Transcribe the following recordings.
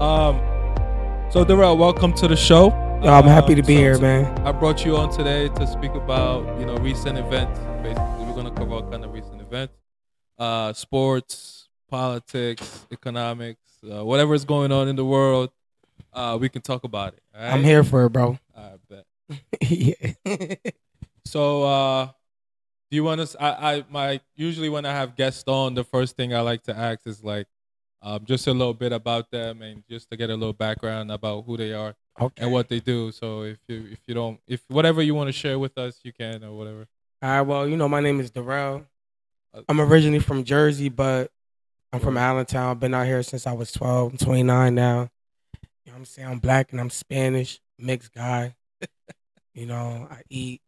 Um, so Darrell, welcome to the show. Yo, I'm happy to Um, be so- here, man. I brought you on today to speak about you know recent events. Basically, we're gonna cover all kind of recent events, uh, sports, politics, economics, uh, whatever is going on in the world. Uh, we can talk about it. all I'm here for it, bro. I bet. yeah. So, uh, do you want us? I, I, my usually when I have guests on, the first thing I like to ask is like, um, just a little bit about them and just to get a little background about who they are okay. and what they do. So, if you if you don't if whatever you want to share with us, you can or whatever. All right. Well, you know, my name is Darrell. I'm originally from Jersey, but I'm from Allentown. I've been out here since I was 12. I'm 29 now. You know what I'm saying? I'm black and I'm Spanish, mixed guy. you know, I eat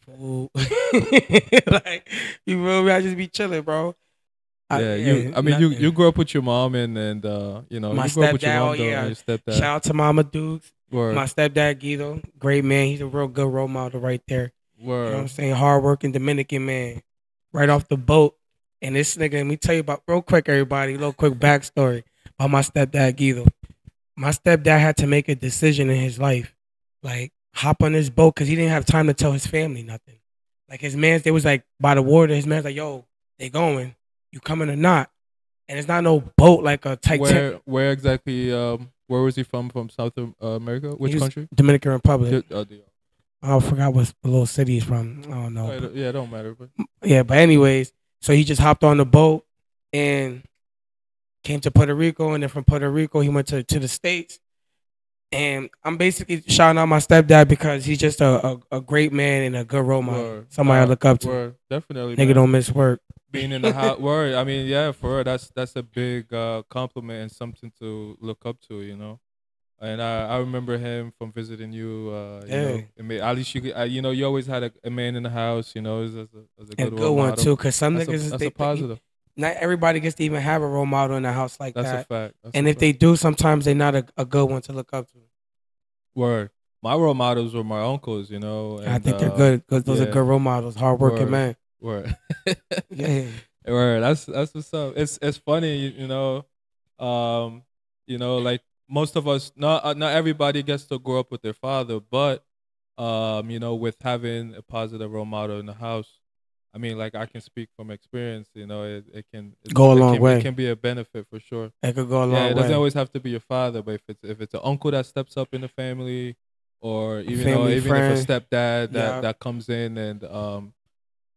food. like, you feel me? I just be chilling, bro. I- yeah, you. I mean, you nothing. you grew up with your mom and and uh, you know, My you grew up with your stepdad, mom oh, though, yeah. your stepdad. Shout out to Mama Dukes. word, My stepdad, Guido. Great man. He's a real good role model right there. You know what I'm word. saying? Hardworking Dominican man. Right off the boat. And this nigga, let me tell you about real quick, everybody, a little quick backstory about my stepdad Guido. My stepdad had to make a decision in his life. Like hop on this boat because he didn't have time to tell his family nothing. Like his man's they was like by the water, his man's like, yo, they going. You coming or not? And it's not no boat like a Titanic. Where where exactly? Um, where was he from? From South uh, America? Which country? Dominican Republic. Ju- uh, the- I forgot what little city he's from. I don't know. oh, yeah, it don't matter. But yeah, but anyways, so he just hopped on the boat and came to Puerto Rico, and then from Puerto Rico he went to, to the states. And I'm basically shouting out my stepdad because he's just a, a, a great man and a good role model. Word. Somebody I look up to. Word, definitely. Nigga man. don't miss work. Being in the house. Word. I mean, yeah, for her, that's that's a big uh, compliment and something to look up to, you know. And I, I remember him from visiting you. Uh, you know, Yeah. at least you, uh, you know, you always had a, a man in the house, you know, as, a, as a And good, good role one model. too, because some That's, niggas a, that's they, a positive. not everybody gets to even have a role model in the house like That's a that. fact. That's And a if they do, sometimes they're not a, a good one to look up to. word, my role models were my uncles, you know. I think they're uh, good because those yeah. are good role models, hardworking Word. men. Word. Yeah. Word. That's that's what's up. It's it's funny, you, you know. Um, you know, like most of us, not uh, not everybody gets to grow up with their father, but um, you know, with having a positive role model in the house, I mean, like I can speak from experience. You know, it, it can it, Go a it long can, way. It can be a benefit for sure. It could go a long Yeah, it doesn't way. always have to be your father, but if it's if it's an uncle that steps up in the family, or even though even friend. if a stepdad that Yeah. that comes in and um,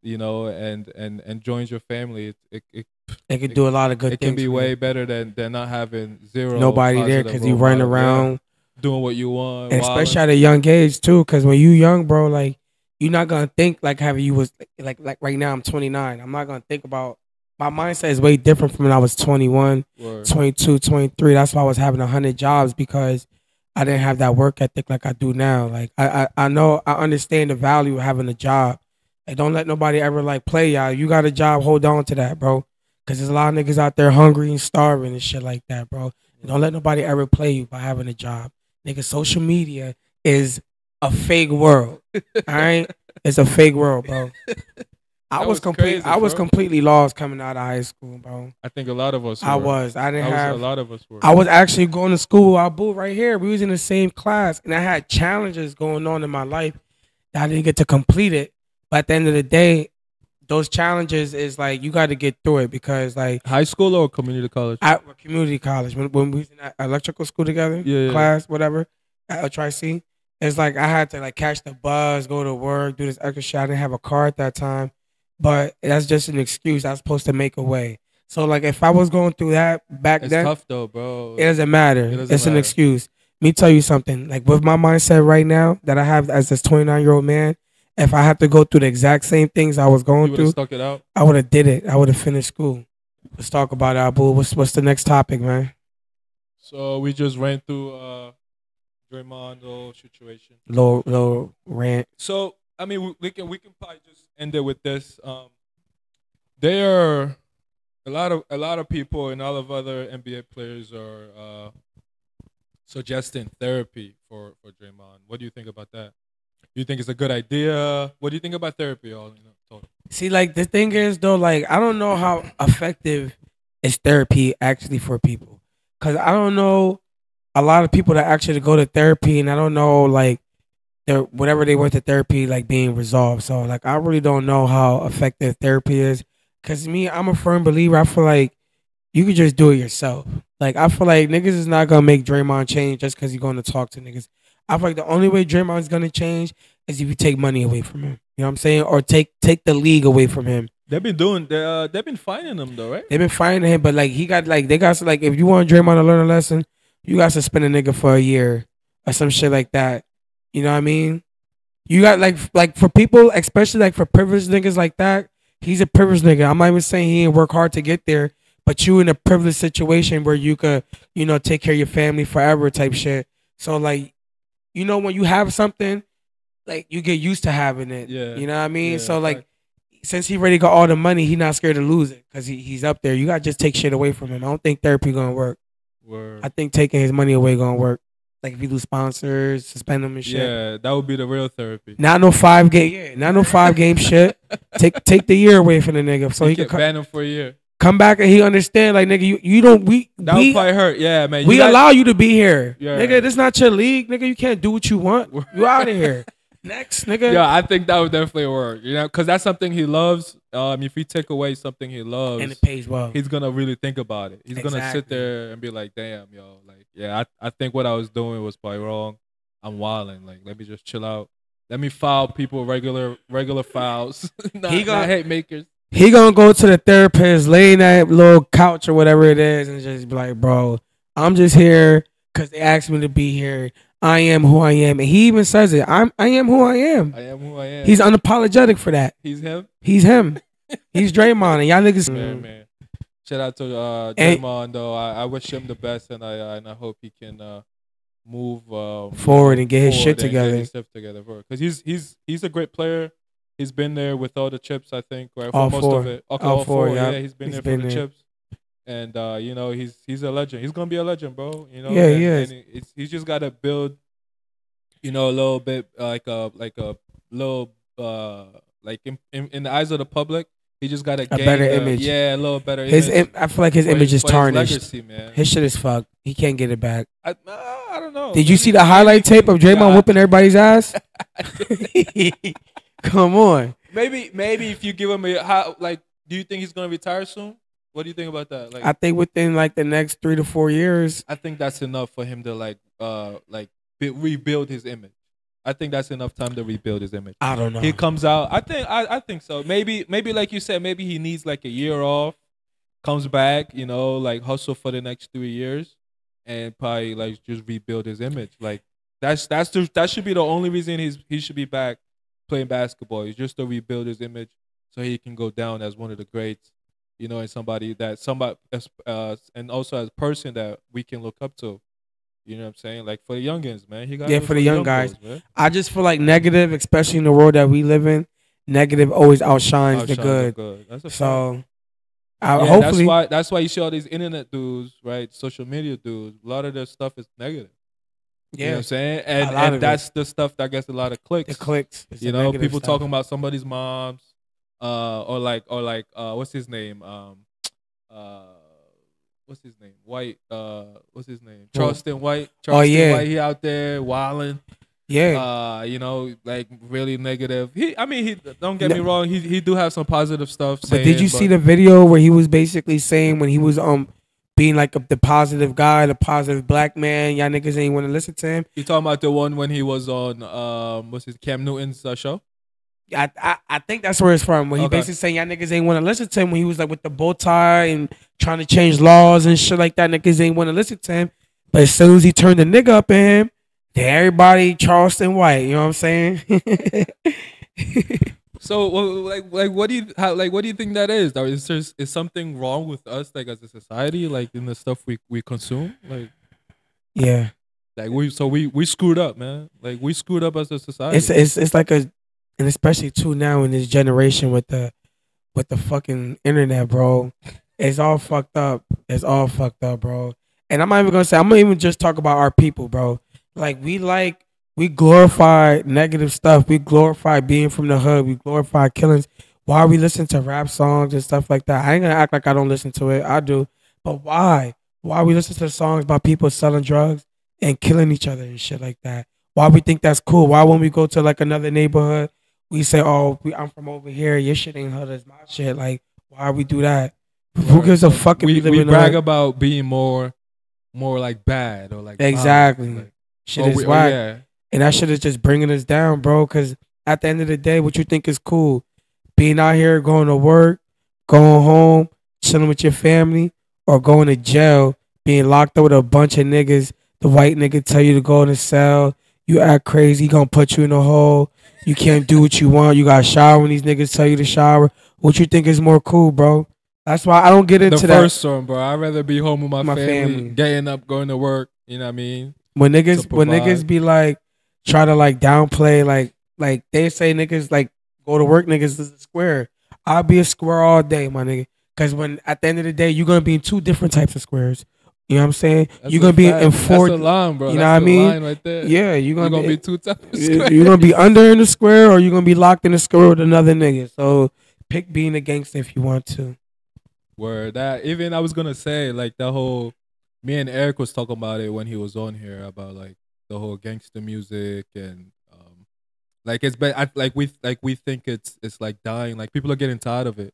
you know, and and and joins your family, it it, it, It could do a lot of good it can be you. way better than than not having zero nobody there because you running model. Around, doing what you want, and wilding. especially at a young age too. Because when you young, bro, like you're not gonna think like having you was like like right now. I'm 29. I'm not gonna think about my mindset is way different from when I was 21, Word. 22, 23. That's why I was having hundred jobs because I didn't have that work ethic like I do now. Like I I, I know I understand the value of having a job. Like don't let nobody ever like play y'all. You got a job, hold on to that, bro. Cause there's a lot of niggas out there hungry and starving and shit like that, bro. Don't let nobody ever play you by having a job. Nigga, social media is a fake world. All right? It's a fake world, bro. I was, was complete crazy, I was completely lost coming out of high school, bro. I think a lot of us. I was. I I didn't was, have a lot of us were. I was actually going to school I Abu right here. We was in the same class, and I had challenges going on in my life that I didn't get to complete it. But at the end of the day, those challenges is like you got to get through it because like High school or community college? at community college when, when we was in electrical school together, Yeah, yeah. class, whatever, at Tri C. It's like I had to like catch the bus, go to work, do this extra shit. I didn't have a car at that time, but that's just an excuse. I was supposed to make a way. So like if I was going through that back then It's then, tough though, bro. it doesn't matter. It doesn't it's an matter. excuse. Me tell you something. Like with my mindset right now that I have as this 29 year old man, if I have to go through the exact same things I was going through, stuck it out. I would have did it. I would have finished school. Let's talk about it, Abu. What's what's the next topic, man? So we just ran through uh Draymond whole situation. Low low rant. So I mean, we, we can we can probably just end it with this. Um, there are a lot of a lot of people and all of other NBA players are uh, suggesting therapy for for Draymond. What do you think about that? Do you think it's a good idea? What do you think about therapy? All you know, total? See, like the thing is though, like I don't know how effective is therapy actually for people, cause I don't know a lot of people that actually go to therapy, and I don't know like their whatever they went to therapy like being resolved. So like I really don't know how effective therapy is. Cause me, I'm a firm believer. I feel like you could just do it yourself. Like I feel like niggas is not gonna make Draymond change just because he's going to talk to niggas. I feel like the only way Draymond's gonna change is if you take money away from him. You know what I'm saying? Or take take the league away from him. They've been doing. They, uh, they've been finding him though, right? They've been finding him, but like he got like they got like if you want Draymond to learn a lesson, you got to suspend a nigga for a year or some shit like that. You know what I mean? You got like like for people, especially like for privileged niggas like that. He's a privileged nigga. I'm not even saying he didn't work hard to get there, but you in a privileged situation where you could, you know, take care of your family forever type shit. So like, you know, when you have something, like you get used to having it. Yeah. You know what I mean? Yeah, so like since he already got all the money, he not scared to lose it because he, he's up there. You gotta just take shit away from him. I don't think therapy gonna work. Word. I think taking his money away gonna work. Like if you lose sponsors, suspend them and shit. yeah, that would be the real therapy. Not no five game, yeah, not no five game shit. Take take the year away from the nigga so you he can ban him for a year. Come back and he understand. Like nigga, you you don't we That we, would probably hurt. Yeah, man. You we got- allow you to be here, Yeah. nigga. This not your league, nigga. You can't do what you want. You out of here. Next, nigga. Yeah, I think that would definitely work. You know, because that's something he loves. Um, if you take away something he loves, and it pays well. he's gonna really think about it. He's gonna sit there and be like, "Damn, yo, like, yeah, I, I think what I was doing was probably wrong. I'm wilding. Like, let me just chill out. Let me file people regular regular files. not, He gonna- hate makers. He gonna go to the therapist, lay in that little couch or whatever it is, and just be like, "Bro, I'm just here because they asked me to be here. I am who I am." And he even says it. I'm I am who I am. I am who I am. He's unapologetic for that. he's him. He's him. He's Draymond, and y'all niggas. Man, man. Shout out to uh, And- Draymond though. I, I wish him the best, and I and I hope he can uh, move um, Forward and get his shit together. Get his stuff together, because he's he's he's a great player. He's been there with all the chips, I think, right? For All most four. of it. Okay, All all, four, four. yeah. Yeah, he's been He's there been for the there. chips. And uh, you know, he's he's a legend. He's gonna be a legend, bro. You know, Yeah, and, he is. And it's, he's just gotta build, you know, a little bit like a like a little uh like in, in, in the eyes of the public. He just gotta gain better the- image. Yeah, a little better His, image. im- I feel like his image is for his tarnished. legacy, man. His shit is fucked. He can't get it back. I, uh, I don't know. Did you see the highlight tape of Draymond Yeah, whooping everybody's ass? Come on. Maybe maybe if you give him a how like, do you think he's gonna retire soon? What do you think about that? Like, I think within like the next three to four years. I think that's enough for him to like uh like be, rebuild his image. I think that's enough time to rebuild his image. I don't know. He comes out. I think I, I think so. Maybe maybe like you said, maybe he needs like a year off, comes back, you know, like hustle for the next three years, and probably like just rebuild his image. Like that's that's the, that should be the only reason he's he should be back playing basketball. He's just to rebuild his image so he can go down as one of the greats, you know, and somebody that somebody uh and also as a person that we can look up to. You know what I'm saying? Like for the youngins, man. He got Yeah, for the young guys. I just feel like negative, especially in the world that we live in, negative always outshines the Outshine good. A fact. So, I, yeah, hopefully, that's why that's why you see all these internet dudes, right? Social media dudes. A lot of their stuff is negative. You know what yeah, I'm saying? And, and it. that's the stuff that gets a lot of clicks. it clicks. It's you know, people stuff. talking about somebody's moms, uh, or like or like uh what's his name? Um uh what's his name? White uh what's his name? Charleston White. Charleston Oh, yeah. White, he out there wilding. Yeah, Uh, you know, like really negative. He I mean he don't get No. me wrong, he he do have some positive stuff. but did you saying, see the video where he was basically saying when he was um being like a, the positive guy, the positive black man, y'all niggas ain't want to listen to him. You talking about the one when he was on um what's his Cam Newton's uh, show? I, I I think that's where it's from. When he Okay. basically saying y'all niggas ain't want to listen to him when he was like with the bow tie and trying to change laws and shit like that. Niggas ain't want to listen to him. But as soon as he turned the nigga up in him, then everybody Charleston White. You know what I'm saying? So like like what do you how, like what do you think that is? Though is there is something wrong with us like as a society like in the stuff we we consume like yeah, like we so we we screwed up man like we screwed up as a society. it's it's it's like a, and especially too now in this generation with the with the fucking internet, bro. It's all fucked up. It's all fucked up, bro. And I'm not even gonna say. I'm gonna even just talk about our people, bro. Like we like we glorify negative stuff. We glorify being from the hood. We glorify killings. Why we listen to rap songs and stuff like that? I ain't gonna act like I don't listen to it. I do. But why? Why we listen to songs about people selling drugs and killing each other and shit like that. Why we think that's cool? Why when we go to like another neighborhood, we say, "Oh, we, I'm from over here. Your shit ain't hood as my shit." Like, why we do that? Who gives a fuck if we, live we in a brag about being more more like bad or like Exactly. like- Shit or is we- oh, or yeah. And that shit is just bringing us down, bro. Because at the end of the day, what you think is cool? Being out here, going to work, going home, chilling with your family, or going to jail, being locked up with a bunch of niggas. The white nigga tell you to go in the cell. You act crazy, he gonna put you in a hole. You can't do what you want. You got to shower when these niggas tell you to shower. What you think is more cool, bro? That's why I don't get into the that. first one, bro. I'd rather be home with my, My family, family. getting up, going to work. You know what I mean? when niggas when niggas be like try to like downplay like like they say niggas like go to work niggas is a square. I'll be a square all day, my nigga. Cause when at the end of the day, you're gonna be in two different types of squares. You know what I'm saying? That's you're gonna be fact. in four. That's a line, bro. you know That's what I mean? Right there. yeah, you're you're gonna, gonna be, be two types. of you- squares. you're gonna be under in the square or you're gonna be locked in the square with another nigga. So pick being a gangster if you want to. Where that even I was gonna say like that whole me and Eric was talking about it when he was on here about like the whole gangster music and um like it's been I, like we like we think it's it's like dying like people are getting tired of it.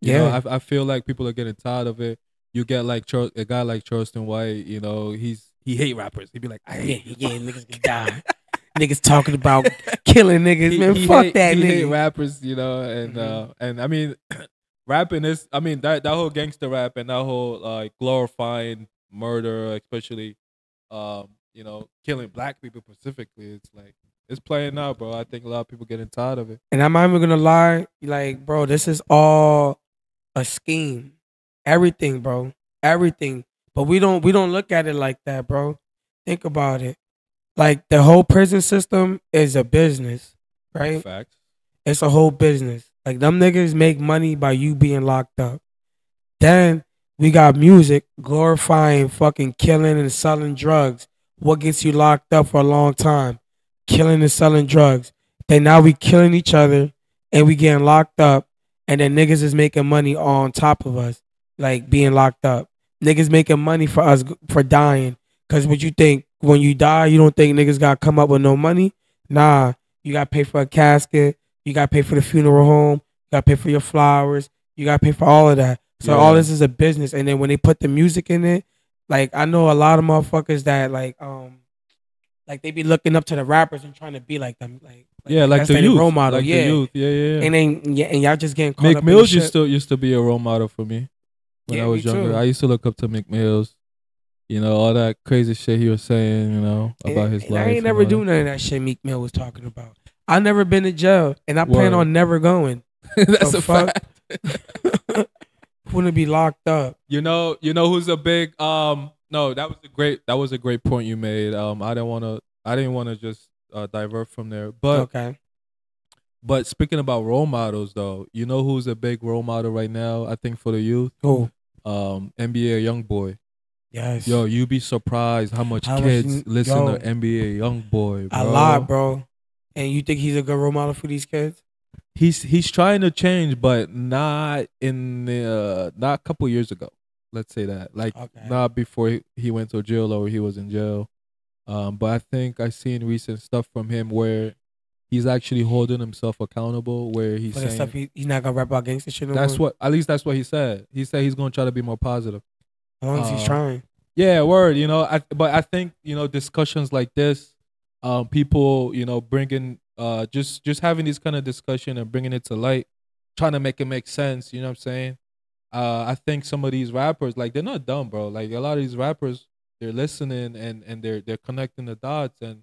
You know, Yeah. I I feel like people are getting tired of it. You get like Char- a guy like Charleston White, you know, he's he hate rappers. He'd be like, I Yeah, hate yeah, niggas can die. niggas talking about killing niggas, he, man. he Fuck hate, that he nigga. hate rappers, you know, and Mhm. uh and I mean rapping is I mean that that whole gangster rap and that whole like glorifying murder, especially um, you know, killing black people specifically, it's like it's playing out, bro. I think a lot of people getting tired of it. And I'm not even gonna lie, like, bro, this is all a scheme. Everything, bro. Everything. But we don't we don't look at it like that, bro. Think about it. Like the whole prison system is a business, right? Facts. It's a whole business. Like them niggas make money by you being locked up. Then we got music glorifying fucking killing and selling drugs. What gets you locked up for a long time? Killing and selling drugs. Then now we killing each other and we getting locked up. And then niggas is making money on top of us, like being locked up. Niggas making money for us for dying. Cause what you think when you die, you don't think niggas gotta come up with no money? Nah, you gotta pay for a casket. You gotta pay for the funeral home. You gotta pay for your flowers. You gotta pay for all of that. So Yeah. all this is a business. And then when they put the music in it, like I know a lot of motherfuckers that like um like they be looking up to the rappers and trying to be like them. Like, yeah, like the youth, role model. like yeah. the youth. Yeah, yeah. yeah. And then yeah, and y'all just getting caught Meek up Mills used to used to be a role model for me when Yeah, I was younger. too. I used to look up to Meek Mills. You know all that crazy shit he was saying. You know about And- his and life. I ain't never do none of that shit Meek Mill was talking about. I never been to jail, and I plan on never going. That's The a fuck? fact. Wanna be locked up? You know, you know who's a big um no, that was a great that was a great point you made. Um I didn't wanna I didn't wanna just uh, divert from there. But okay. but speaking about role models though, you know who's a big role model right now, I think for the youth? Cool. Um NBA young boy. Yes. Yo, you'd be surprised how much How kids you- listen yo. to NBA young boy. a lot, bro. And you think he's a good role model for these kids? He's he's trying to change, but not in the, uh, not a couple years ago. Let's say that. Like Okay. not before he, he went to jail or he was in jail. Um, but I think I seen recent stuff from him where he's actually holding himself accountable. Where he's saying stuff he, he's not gonna rap about gangster shit no that's more. what at least that's what he said. He said he's gonna try to be more positive. As long as he's uh, trying. Yeah, word. You know, I, but I think you know discussions like this, um, people you know bringing uh just just having this kind of discussion and bringing it to light, trying to make it make sense. You know what I'm saying? Uh, I think some of these rappers like they're not dumb, bro. Like a lot of these rappers, they're listening and and they're they're connecting the dots and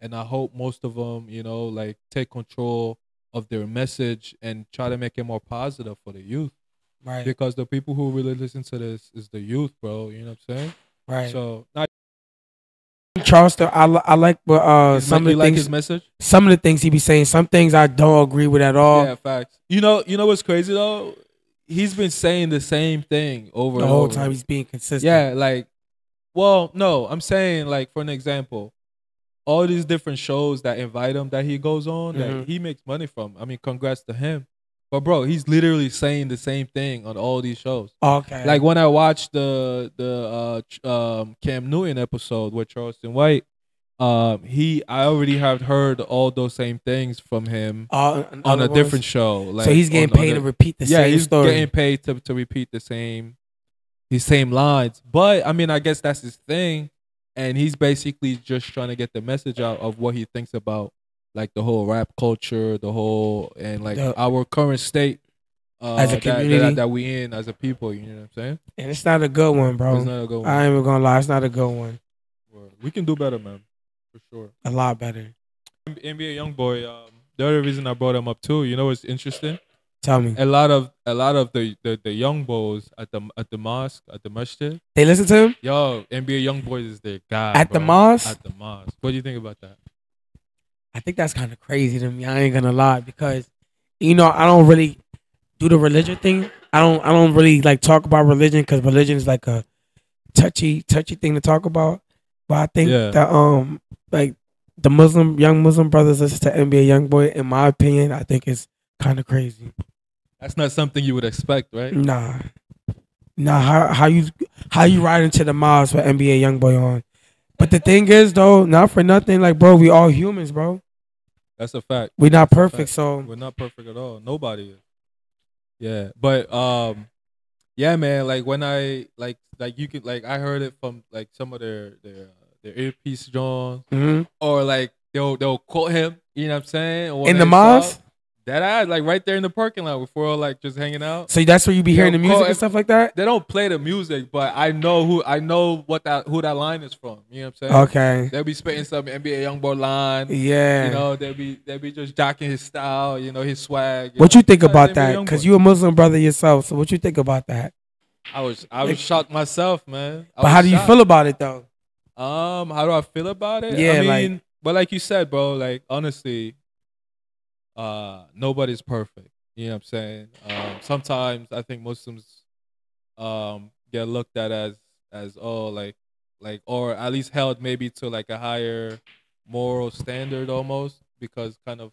and I hope most of them, you know, like take control of their message and try to make it more positive for the youth Right. because the people who really listen to this is the youth, bro. You know what I'm saying? right. So not Charleston, I, li- I like but uh some me- of you the like things his message? some of the things he be saying. Some things I don't agree with at all. yeah, facts. You know, you know what's crazy though? He's been saying the same thing over the and whole over. time he's being consistent. Yeah, like, well, no, I'm saying like for an example, all these different shows that invite him that he goes on Mhm. that he makes money from. I mean, congrats to him. But bro, he's literally saying the same thing on all these shows. Okay. Like when I watched the the uh, um, Cam Newton episode with Charleston White, um, he I already have heard all those same things from him Uh, on a words- different show. Like so he's getting on- on paid the- to repeat the yeah, same he's story. getting paid to to repeat the same, the same lines. But I mean, I guess that's his thing, and he's basically just trying to get the message out of what he thinks about like the whole rap culture, the whole and like The- our current state uh, As a that- that, community. that, we in as a people. You know what I'm saying? and it's not a good one, bro. It's not a good one. I ain't even gonna lie, it's not a good one. We can do better, man, for sure. A lot better. NBA YoungBoy. Um, the other reason I brought him up too, you know, what's interesting. Tell me. A lot of a lot of the the, the young boys at the at the mosque at the masjid. They listen to him Yo, NBA young boys is their guy at the mosque. At the mosque. What do you think about that? I think that's kind of crazy to me. I ain't gonna lie because, you know, I don't really do the religion thing. I don't. I don't really like talk about religion because religion is like a touchy, touchy thing to talk about. But I think Yeah. that um, like the Muslim young Muslim brothers listen to NBA young boy. In my opinion, I think it's kind of crazy. That's not something you would expect, right? Nah, nah. How how you how you ride into the mosque with NBA young boy on? But the thing is, though, not for nothing. Like, bro, we all humans, bro. That's a fact. We're not That's perfect, so We're not perfect at all. Nobody is. Yeah, but um, yeah, man. Like when I like like you could like I heard it from like some of their their uh, their earpiece John mhm. or like they'll they'll quote him. You know what I'm saying? In the mosque. That I like right there in the parking lot before all like just hanging out. So that's where you be Yo, hearing the music call- and stuff like that. They don't play the music, but I know who I know what that who that line is from. You know what I'm saying? Okay. They'll be spitting some NBA YoungBoy line. Yeah. You know, they'll be they'll be just jocking his style. You know, his swag. what know. you think about NBA that? Because you a Muslim brother yourself. So what you think about that? I was I was shocked myself, man. I But how do you shocked. feel about it though? Um, how do I feel about it? Yeah, I like- mean, but like you said, bro, like honestly, uh, nobody's perfect. You know what I'm saying? Um, sometimes I think Muslims um get looked at as as oh like like or at least held maybe to like a higher moral standard almost because kind of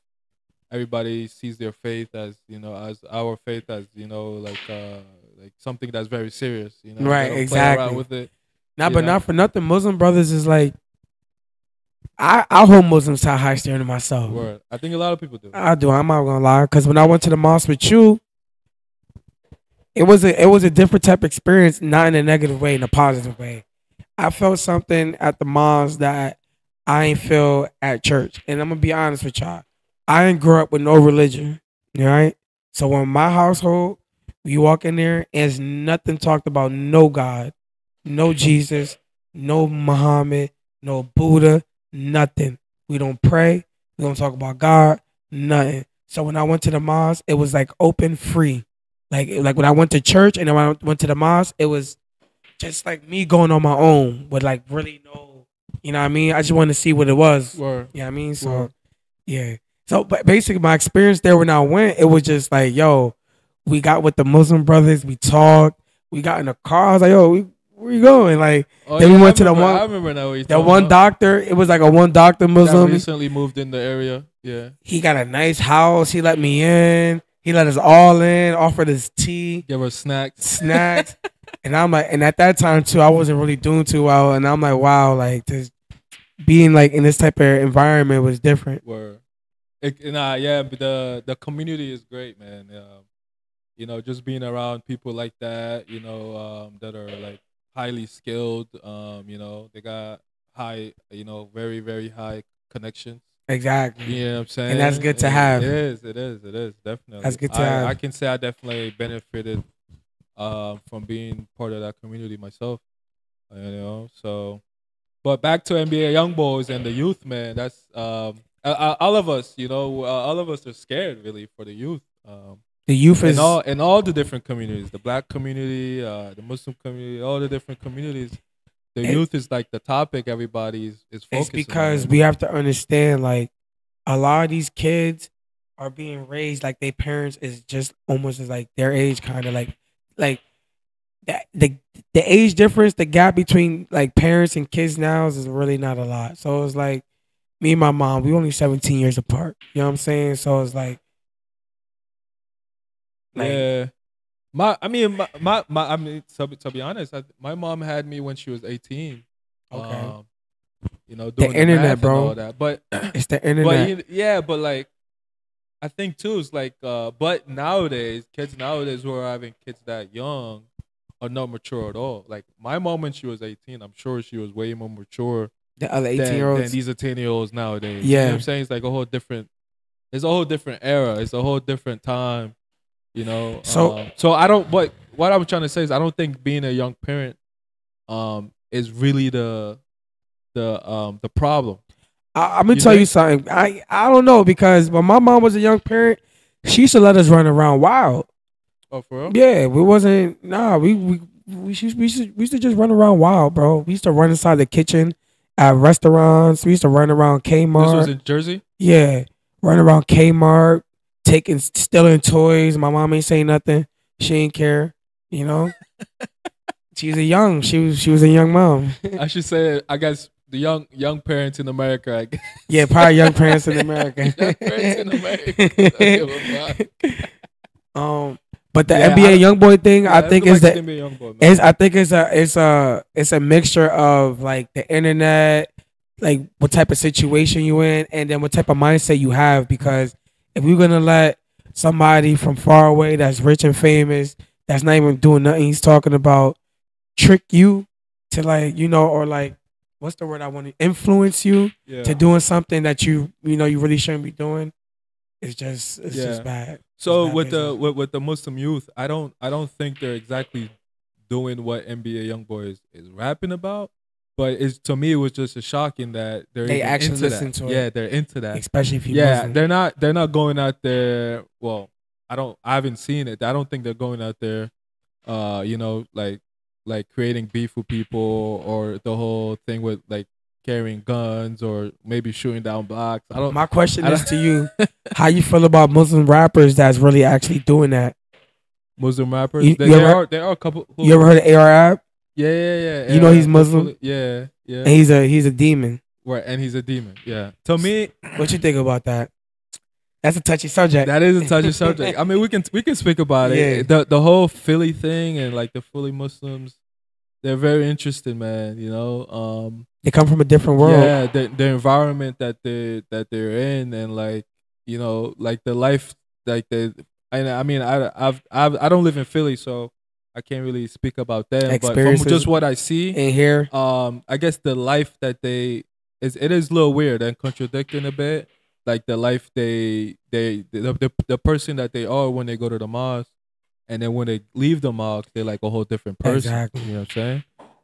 everybody sees their faith as you know as our faith as you know like uh like something that's very serious you know Right, don't play around exactly. with it You but know? not for nothing. Muslim brothers is like, I I hold Muslims to a high standard myself. Word. I think a lot of people do. I do. I'm not gonna lie. Because when I went to the mosque with you, it was a it was a different type of experience, not in a negative way, in a positive way. I felt something at the mosque that I ain't feel at church. And I'm gonna be honest with y'all. I ain't grew up with no religion. All right. So when my household, we walk in there, and it's nothing talked about no God, no Jesus, no Muhammad, no Buddha, nothing. We don't pray. We don't talk about God, nothing. So when I went to the mosque, it was like open, free. Like like when I went to church and then when I went to the mosque, it was just like me going on my own with like really no, you know what I mean? I just wanted to see what it was. Word. You know what I mean? So Word. yeah. So but basically my experience there when I went, it was just like, yo, we got with the Muslim brothers, we talked, we got in the car. I was like, yo, we, where you going? Like Oh, Then we went to the one- I remember now what that one about. doctor, it was like a one doctor that Muslim. recently moved in the area. Yeah. He got a nice house. He let me in. He let us all in, offered us tea, Give her snacks. snacks. and I'm like, and at that time too, I wasn't really doing too well. And I'm like, wow, like this being like in this type of environment was different. Word. It, nah, yeah, but the the community is great, man. Um, you know, just being around people like that, you know, um, that are like highly skilled. Um, you know, they got high, you know, very very high connections. Exactly. You know what I'm saying? And that's good to It- have. It is. It is. It is definitely. That's good to I, have. I can say I definitely benefited um, from being part of that community myself. You know, so. But back to NBA young boys and the youth, man. That's um, uh, uh, all of us. You know, uh, all of us are scared really for the youth. Um, The youth is in all in all the different communities, the black community, uh, the Muslim community, all the different communities. The It- youth is like the topic everybody is, is it's because on. we have to understand like a lot of these kids are being raised like their parents is just almost as like their age kind of like like that the the age difference the gap between like parents and kids now is really not a lot so it's like me and my mom we only 17 years apart you know what i'm saying so it's like Like, yeah. My, I mean, my, my, my I mean, to, be- to be honest, I, my mom had me when she was 18. Okay. Um, you know, doing the, internet, math and bro. all that. But, It's the internet. you- yeah, but like, I think too, it's like, uh, but nowadays, kids nowadays who are having kids that young are not mature at all. Like my mom when she was 18, I'm sure she was way more mature the other than, 18 year than olds. these 18 year olds nowadays. You know Yeah. what I'm saying? It's like a whole different it's a whole different era. It's a whole different time. You know. So- Um, so I don't but what I'm trying to say is I don't think being a young parent um is really the the um the problem. I, I'm gonna You tell you something. I I don't know because when my mom was a young parent, she used to let us run around wild. Oh for real? Yeah, we wasn't. Nah, we we we used, we, used to, we used to just run around wild, bro. We used to run inside the kitchen at restaurants. We used to run around Kmart. This was in Jersey? yeah, run around Kmart, taking stealing toys. My mom ain't saying nothing. She ain't care. You know. She's a young. She was. She was a young mom. I should say I guess the young young parents in America, I guess. Yeah, probably young parents in America. Young parents in America. Don't give a fuck. um, but the Yeah, NBA don't- young boy thing, Yeah, I think is like that boy, it's. I think it's a it's a it's a mixture of like the internet, like what type of situation you in, and then what type of mindset you have. Because if you're gonna let somebody from far away that's rich and famous, that's not even doing nothing he's talking about, trick you to like you know or like what's the word I want to influence you yeah. to doing something that you you know you really shouldn't be doing. It's just it's Yeah. just bad. So bad with the with, with the Muslim youth, I don't I don't think they're exactly doing what NBA YoungBoy is, is rapping about. But it's to me it was just a shocking that they're They actually into listen that. to it. Yeah, they're into that. especially if you Yeah, Muslim. they're not they're not going out there. Well, I don't I haven't seen it. I don't think they're going out there, uh, you know, like like creating beef with people or the whole thing with like carrying guns or maybe shooting down blocks. I don't. My question is don't- to you: How you feel about Muslim rappers that's really actually doing that? Muslim rappers. You- there, you there are there are a couple. Who, You ever heard of Arab? Yeah, yeah, yeah. You know he's Muslim? Yeah, yeah. And he's a he's a demon. right, and he's a demon. Yeah. To me, What you think about that? That's a touchy subject. that is a touchy subject. I mean, we can we can speak about it. Yeah. The the whole Philly thing and like the Philly Muslims, they're very interesting, man. You know, um, they come from a different world. yeah, the the environment that they that they're in, and like you know, like the life, like the. And I mean, I I've, I've I don't live in Philly, so I can't really speak about them. But from just what I see, In here, um I guess the life that they is it is a little weird and contradicting a bit. Like the life they they the, the the person that they are when they go to the mosque and then when they leave the mosque they're like a whole different person. Exactly. You know what I'm saying?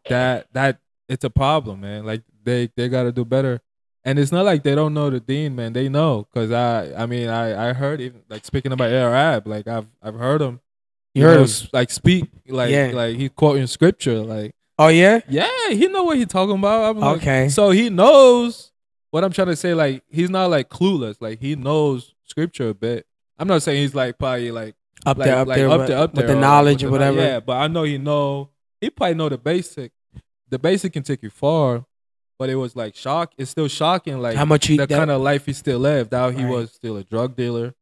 That that it's a problem, man. Like they they gotta do better. And it's not like they don't know the deen, man. They know, cause I, I mean, I, I heard even like speaking about Arab, like I've, I've heard him, you heard know, him. like speak, like, Yeah. like he quoting scripture, like, Oh yeah. yeah, he know what he talking about. I'm like- Okay. so he knows what I'm trying to say. Like he's not like clueless. Like he knows scripture a bit. I'm not saying he's like probably like Up like, there, up like there, up with, there, up with there, the or knowledge with or whatever. Yeah, but I know he know. He probably know the basic. The basic can take you far, but it was like shock. It's still shocking. Like How much you the that, kind of life he still lived. How he Right. was still a drug dealer,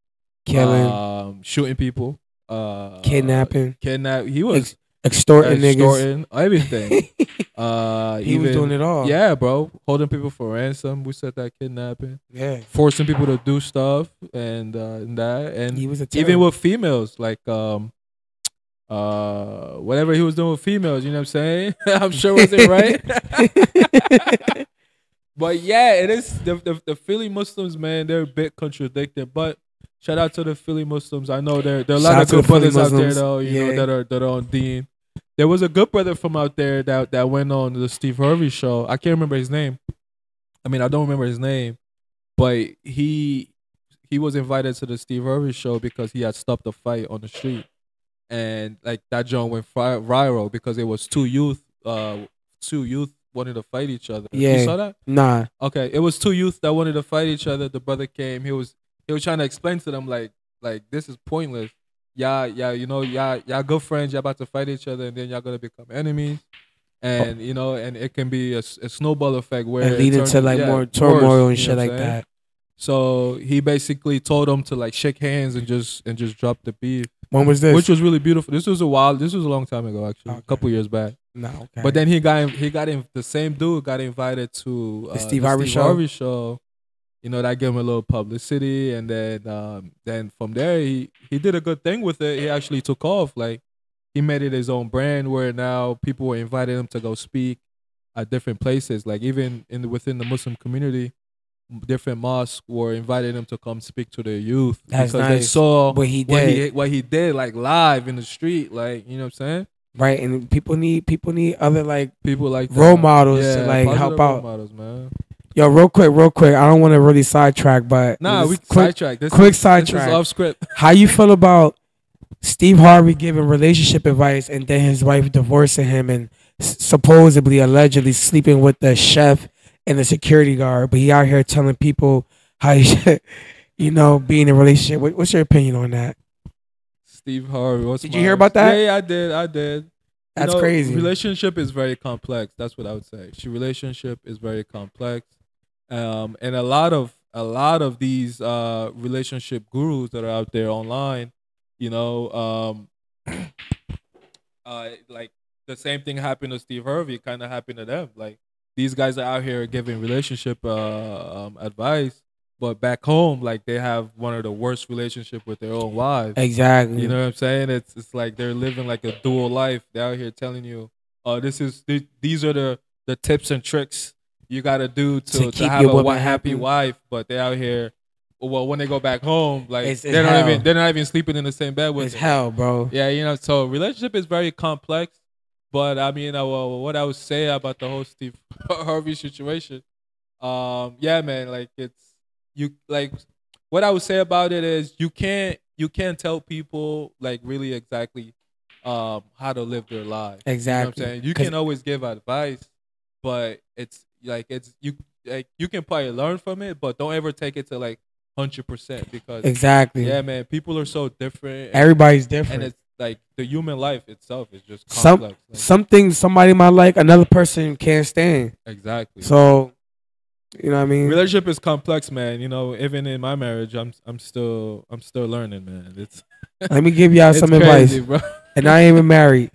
killing, um, shooting people, uh, kidnapping, kidnap. He was ex- extorting niggas. extorting everything. uh, he was doing it all. Yeah, bro, holding people for ransom. We said that kidnapping, yeah. forcing people to do stuff, and uh, and that, and He was a even with females, like um, uh, whatever he was doing with females. You know what I'm saying? I'm sure wasn't right. but yeah, it is the, the the Philly Muslims, man. They're a bit contradicting, but. Shout out to the Philly Muslims. I know there there are a lot out of good the Philly brothers out there though, you know, that are that are on Deen. There was a good brother from out there that that went on the Steve Harvey show. I can't remember his name. I mean, I don't remember his name, but he he was invited to the Steve Harvey show because he had stopped a fight on the street, and like that joint went viral because it was two youth, uh, two youth wanted to fight each other. Yeah. you saw that? Nah. Okay, it was two youth that wanted to fight each other. The brother came. He was he was trying to explain to them like like this is pointless. Yeah, yeah, y'all, know, y'all, y'all good friends. Y'all about to fight each other, and then y'all gonna become enemies. And you know, and it can be a snowball effect where And it leading to like yeah, more turmoil you and shit like that. So he basically told them to like shake hands and just and just drop the beef. When was this? which was really beautiful. This was a while. This was a long time ago, actually, Okay. a couple years back. no, okay. But then he got he got in the same dude got invited to uh, The Steve Harvey show? Harvey show. You know that gave him a little publicity, and then um, then from there he he did a good thing with it. He actually took off. Like he made it his own brand, where now people were inviting him to go speak at different places. Like even in the, within the Muslim community, different mosques were inviting him to come speak to their youth That's because they saw What he what did. he what he did like live in the street. Like you know what I'm saying. right, and people need people need other like people like that. Role models to, like, help role out. models, man. Yo, real quick, real quick. I don't want to really sidetrack, but Nah, we quick. sidetrack. This quick is, sidetrack. This is off script. How you feel about Steve Harvey giving relationship advice and then his wife divorcing him and supposedly, allegedly sleeping with the chef and the security guard, but he out here telling people how he should, you know, be in a relationship. What, what's your opinion on that? Steve Harvey. What's Did you hear about that? Yeah, yeah, I did. I did. You That's know, crazy. Relationship is very complex. That's what I would say. She relationship is very complex, um, and a lot of a lot of these uh, relationship gurus that are out there online, you know, um, uh, like the same thing happened to Steve Harvey. Kind of happened to them. Like these guys are out here giving relationship uh, um, advice, but back home, like they have one of the worst relationship with their own wives. Exactly. You know what I'm saying? It's it's like they're living like a dual life. They're out here telling you, "Oh, this is th- these are the the tips and tricks you got to do To to to have a happy happy. wife." But they're out here. Well, when they go back home, like It's- it's they're not hell. even they're not even sleeping in the same bed with. it's them. hell, bro. Yeah, you know. So relationship is very complex. But I mean, uh, well, what I would say about the whole Steve Harvey situation, um, yeah, man, like it's you like what I would say about it is you can't you can't tell people like really exactly um how to live their lives. You know what Exactly. I'm saying? You can always give advice, but it's like it's you like you can probably learn from it, but don't ever take it to like hundred percent because Exactly. yeah, man, people are so different. and- Everybody's different. and it's like the human life itself is just Some- complex. Like, Something somebody might like, another person can't stand. exactly. So, you know what I mean? relationship is complex, man. You know, even in my marriage, I'm I'm still I'm still learning, man. It's Let me give y'all some crazy, advice. bro. And I ain't even married.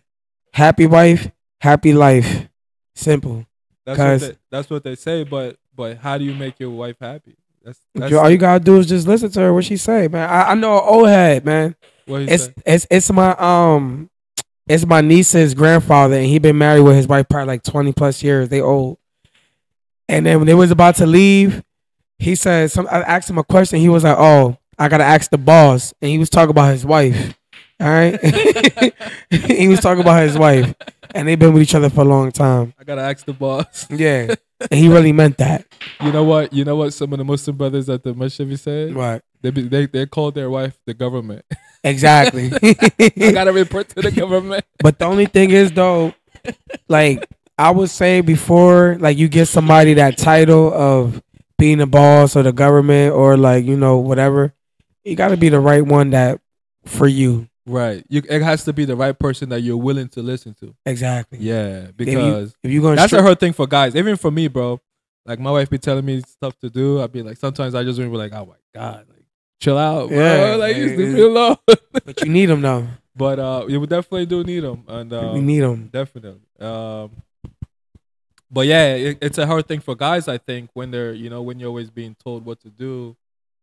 Happy wife, happy life. Simple. That's what they, that's what they say, but but how do you make your wife happy? That's that's All you gotta do is just listen to her what she say, man. I, I know an old head, man. what he It's say. it's it's my um it's my niece's grandfather and he been married with his wife probably like 20 plus years. They old. And then when they was about to leave, he said some I asked him a question. He was like, Oh, I gotta ask the boss. And he was talking about his wife. All right. he was talking about his wife. And they've been with each other for a long time. I gotta ask the boss. Yeah. And he really meant that. You know what? You know what? Some of the Muslim brothers at the masjid said. Right. they be, they they called their wife the government. Exactly. I gotta report to the government. But the only thing is though, like I would say before like you get somebody that title of being a boss or the government or like, you know, whatever, you gotta be the right one that for you. Right. You, it has to be the right person that you're willing to listen to. Exactly. Yeah, If because you if you gonna that's stri- a hard thing for guys. Even for me, bro. Like my wife be telling me stuff to do. I'd be like, sometimes I just be like, oh my god, like chill out, bro. Yeah, like just leave me alone. but you need them though. but uh, you would definitely do need them, and uh, we need them. definitely. Um, but yeah, it, it's a hard thing for guys. I think when they're you know when you're always being told what to do,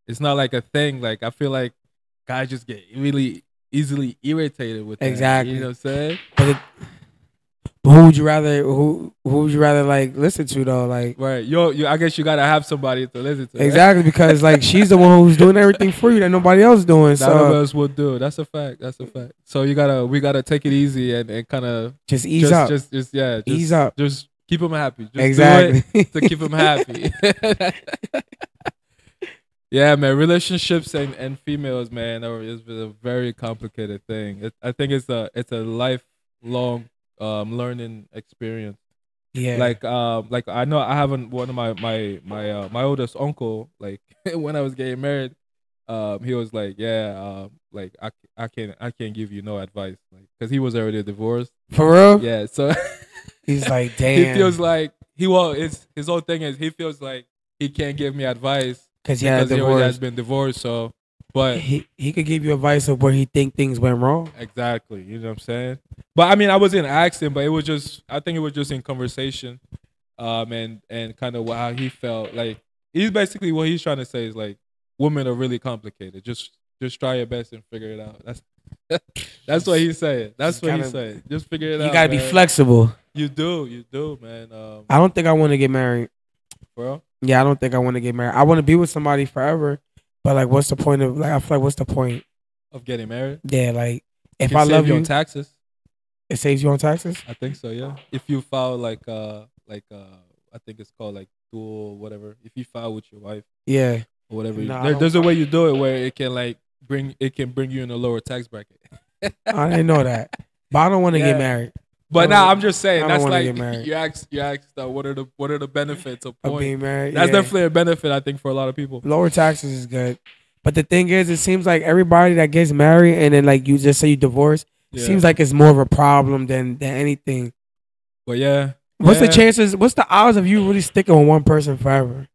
it's not like a thing. Like I feel like guys just get really easily irritated with that, Exactly. You know what I'm saying? But, it, but who would you rather who who would you rather like listen to though? Like Right. Yo, you, I guess you gotta have somebody to listen to. right? exactly because like she's the one who's doing everything for you that nobody else is doing. Of So us would do. That's a fact. That's a fact. So you gotta, we gotta take it easy and, and kind of just ease just, up. just, just, yeah, just, Ease up. Just keep them happy. Just do exactly. it to keep them happy. yeah, man. Relationships and, and females, man, are is a very complicated thing. It, I think it's a it's a lifelong um, learning experience. yeah. Like um like I know I haven't one of my my my uh, my oldest uncle like when I was getting married um he was like yeah um like I I can't I can't give you no advice like cuz he was already divorced for real. yeah so He's like, damn. he feels like he well his his whole thing is he feels like he can't give me advice because a because he has been divorced so But he he could give you advice of where he think things went wrong. exactly, you know what I'm saying. But I mean, I wasn't asking, but it was just I think it was just in conversation, um, and and kind of how he felt. Like he's basically what he's trying to say is like women are really complicated. Just just try your best and figure it out. That's that's what he's saying. That's what he's saying. Just figure it out. You gotta be flexible. You do, you do, man. Um, I don't think I want to get married. Bro. Yeah, I don't think I want to get married. I want to be with somebody forever, but like, what's the point of like? I feel like what's the point? Of getting married. Yeah, like if I love you, on taxes. it saves you on taxes. I think so. Yeah. If you file like uh like uh I think it's called like dual whatever. If you file with your wife Yeah, or whatever, No, there, there's a way you do it where it can like bring it can bring you in a lower tax bracket. I didn't know that, but I don't want to Yeah. get married. But now don't- I'm just saying that's like you asked you asked uh, what are the what are the benefits of Of being married. That's yeah. definitely a benefit I think for a lot of people. lower taxes is good. But the thing is, it seems like everybody that gets married and then like you just say you divorce, Yeah. seems like it's more of a problem than than anything. but yeah, What's Yeah. the chances? What's the odds of you really sticking with one person forever?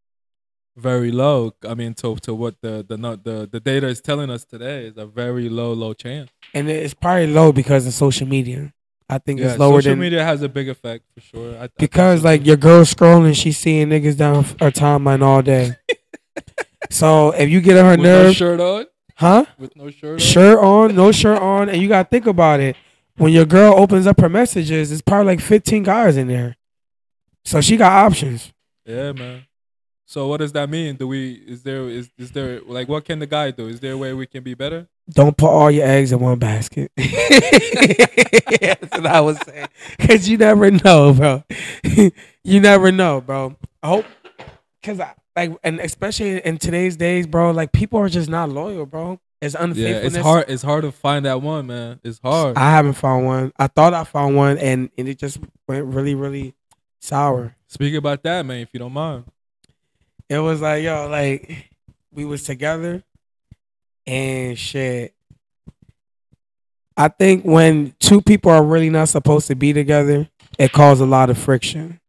very low. I mean, to to what the the not the the data is telling us today is a very low low chance. And it's probably low because of social media. I think Yeah, it's lower social than media has a big effect for sure. I, I because so, like your girl scrolling, she's seeing niggas down her timeline all day. so if you get on her with no shirt on, huh? with no shirt on. Shirt on, no shirt on, and you gotta think about it. When your girl opens up her messages, it's probably like 15 guys in there. So she got options. Yeah, man. So what does that mean? Do we is there is is there like what can the guy do? Is there a way we can be better? Don't put all your eggs in one basket. That's what I was saying. Cause you never know, bro. you never know, bro. I hope, cause I like, and especially in today's days, bro. Like people are just not loyal, bro. It's Yeah, it's hard. It's hard to find that one, man. It's hard. I haven't found one. I thought I found one, and, and it just went really, really sour. Speak about that, man, if you don't mind. It was like, yo, like we was together and shit. I think when two people are really not supposed to be together, it causes a lot of friction.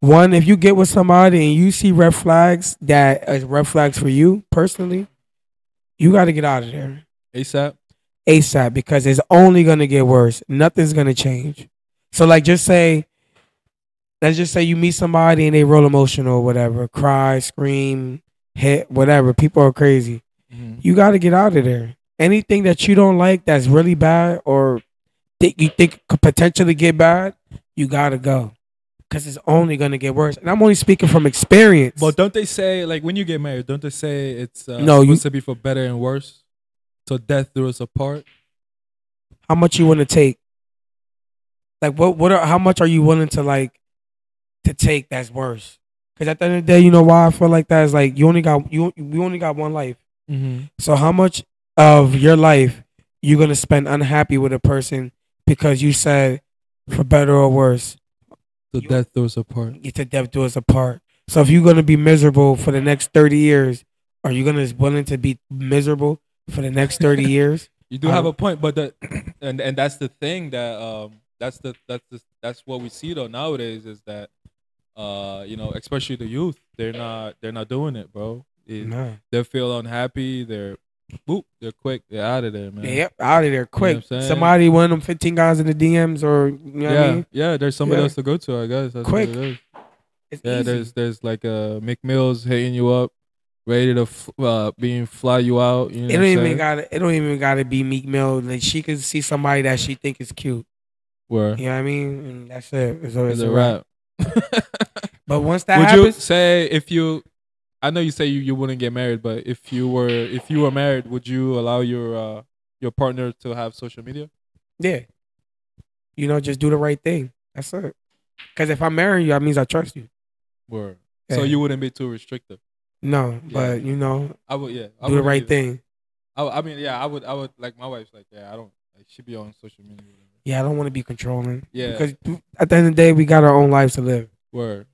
One, if you get with somebody and you see red flags that is red flags for you personally, you got to get out of there ASAP. ASAP because it's only gonna get worse. Nothing's gonna change. So like just say let's just say you meet somebody and they roll emotional or whatever, cry, scream, hit, whatever. People are crazy. Mhm. You gotta get out of there. Anything that you don't like that's really bad or think you think could potentially get bad, you gotta go. Cause it's only gonna get worse. And I'm only speaking from experience. But don't they say like when you get married? Don't they say it's uh, No, supposed you- to be for better and worse? So death do us apart. how much you want to take like what what are how much are you willing to like to take that's worse because at the end of the day you know why i feel like that is like you only got you you only got one life Mm-hmm. so how much of your life you're gonna spend unhappy with a person because you said for better or worse So You- death do us apart. it's a death do us apart so if you're gonna be miserable for the next 30 years are you gonna willing to be miserable for the next 30 years You do I have a point, but the and and that's the thing that um that's the that's the, that's what we see though nowadays is that uh you know especially the youth they're not they're not doing it, bro. It- no. They feel unhappy. They're boop. They're quick. They're out of there, man. Yep, out of there quick. I'm saying? Somebody, one of them 15 guys in the DMs, or you know what yeah, I mean? yeah. There's somebody Yeah. else to go to. I guess. That's Quick. What it is. Yeah, easy. there's there's like uh Meek Mills hitting you up, ready to f- uh being fly you out. You know it don't even gotta. It don't even gotta be Meek Mill. Like she can see somebody that she think is cute. Where You know what I mean? And that's it. It's, a- it's it's a a wrap. wrap. But once that Would you happens, say if you? I know you say you, you wouldn't get married, but if you were if you were married, would you allow your uh your partner to have social media? yeah, you know, just do the right thing. That's it. Because if I marry you, that means I trust you. Word. So you wouldn't be too restrictive. No, but you know, I would. Yeah. I do the right either. thing. I, I mean, yeah, I would. I would like my wife's like, yeah, I don't. Like, she be on social media. Yeah, I don't want to be controlling. Yeah. Because at the end of the day, we got our own lives to live. Word.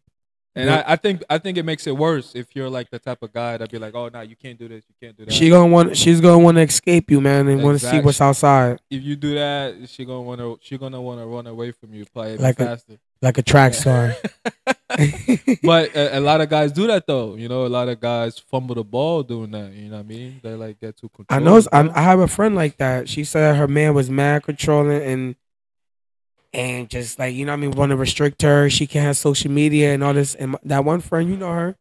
And Yeah. I, I think I think it makes it worse if you're like the type of guy that'd be like, oh no, you can't do this, you can't do that. She gonna want. She's gonna want to escape you, man, and want to see what's outside. if you do that, she gonna wanna she gonna wanna run away from you, probably Like a- faster. like a track star. but a, a lot of guys do that though. You know, a lot of guys fumble the ball doing that. You know what I mean? They like get too I know. I, I have a friend like that. She said her man was mad controlling and and just like you know, I mean, want to restrict her. She can't have social media and all this. And my- that one friend, you know her.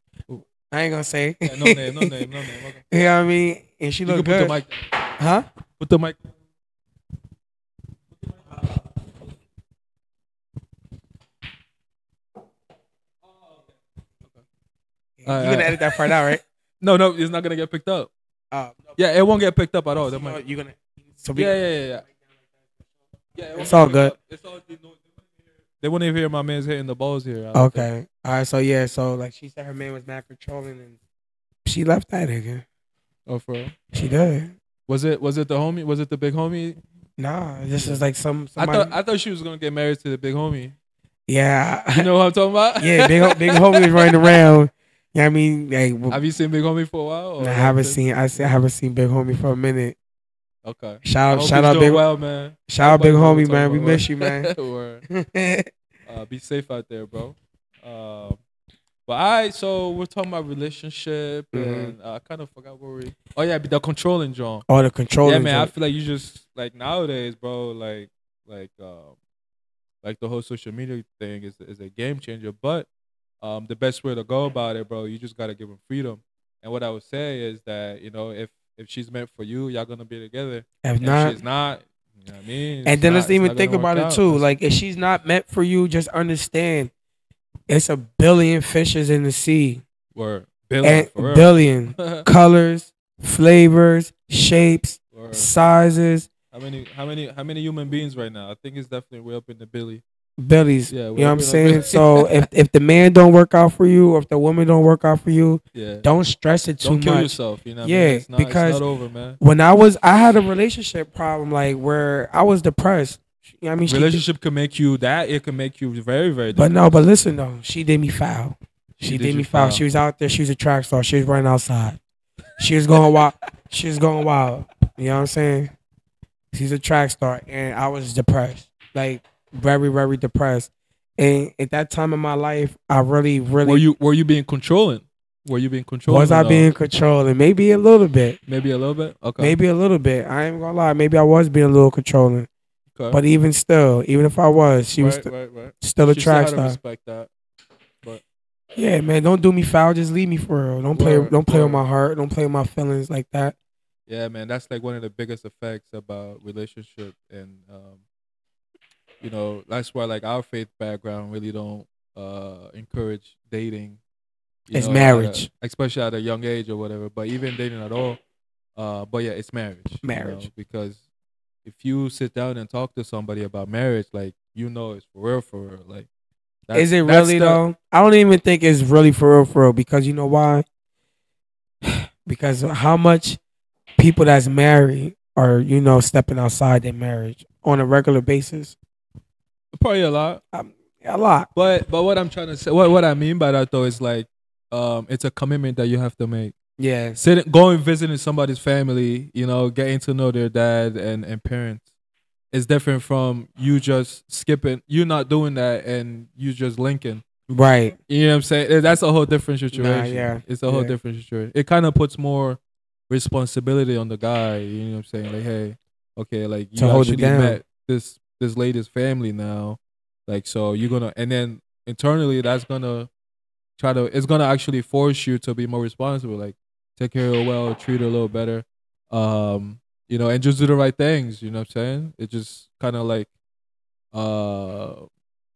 I ain't gonna say. Yeah, no name, no name, no name. Okay. you know what I mean? And she You can look put good, the mic. huh? Put the mic. You Uh, gonna uh, edit that part out, right? No, no, it's not gonna get picked up. Uh, Yeah, it won't get picked up at all. The you mic. you gonna. So we, Yeah, yeah, yeah, yeah. Yeah, it It's all good. up. It's all they wouldn't even hear my man's hitting the balls here. I don't think. Okay. All right. So yeah. So like she said, her man was mad controlling, and she left that nigga. Oh, for real? She did. Was it was it the homie? Was it the big homie? Nah, this is like some. I thought I thought she was gonna get married to the big homie. yeah. You know what I'm talking about? yeah. Big big homie was running around. Yeah. I mean, like, Have you seen Big Homie for a while? or I haven't seen. I see. I haven't seen Big Homie for a minute. Okay. Shout out. Shout out. Big. well, man. Shout out. Big Homie, man. We miss you, man. uh, be safe out there, bro. Um, but I so we're talking about relationship, Mhm. and uh, I kind of forgot where we. Oh yeah, the controlling John. Oh, the controlling. yeah, man. I feel like you just like nowadays, bro. Like, like, um, like the whole social media thing is is a game changer. But um, the best way to go about it, bro, you just gotta give them freedom. And what I would say is that you know if if she's meant for you, y'all gonna be together. If If not, she's not, you know what I mean. and It's then not- let's even think about it too. Like if she's not meant for you, just understand, it's a billion fishes in the sea, Word. Billion, billion colors, flavors, shapes, Word. sizes, How many? How many? How many human beings right now? I think it's definitely way up in the billy. Billies. Yeah, you know what I'm saying? so if if the man don't work out for you, or if the woman don't work out for you, Yeah. don't stress it too Don't kill much. yourself. You know. What I Yeah, mean? It's not, because- over. When I was, I had a relationship problem, like where I was depressed. You know what I mean, She did- Relationship can make you that. It can make you very, very. But no, but listen though, she did me foul. She, She did, did me foul. foul. She was out there. She was a track star. She was running outside. She was going wild. She was going wild. You know what I'm saying? She's a track star, and I was depressed, like very, very depressed. And at that time in my life, I really, really Were you Were you being controlling? Were you being controlling? was I all? being controlling? Maybe a little bit. Maybe a little bit. Okay. Maybe a little bit. I ain't gonna lie. Maybe I was being a little controlling. Okay. But even still, even if I was, she was st- right, right. still a She still track to star. Respect that. Yeah, man, don't do me foul. Just leave me for real. Don't play. Word, don't play with my heart. Don't play with my feelings like that. Yeah, man, that's like one of the biggest effects about relationship, and um, you know that's why like our faith background really don't uh encourage dating. It's know, at a- marriage. especially at a young age or whatever. But even dating at all, uh, but yeah, it's marriage. you know, Marriage. because if you sit down and talk to somebody about marriage, like you know it's for real, for real. Like, Is it really the- though? I don't even think it's really for real, for real. Because you know why? because how much people that's married are you know stepping outside their marriage on a regular basis? Probably a lot. A lot. But but what I'm trying to say, what what I mean by that though is like, um, it's a commitment that you have to make. Yeah. Sitting, going visiting somebody's family, you know, getting to know their dad and and parents, is different from you just skipping. You not doing that and you just linking. Right. You know what I'm saying? That's a whole different situation. Nah, yeah, it's a whole yeah. different situation. It kind of puts more responsibility on the guy. You know what I'm saying? Like, hey, okay, like you To hold actually down. met this this lady's family now, like so you're gonna, and then internally that's gonna try to, it's gonna actually force you to be more responsible. Like, take care of her well, treat her a little better, um, you know, and just do the right things. You know what I'm saying? It just kind of like, uh.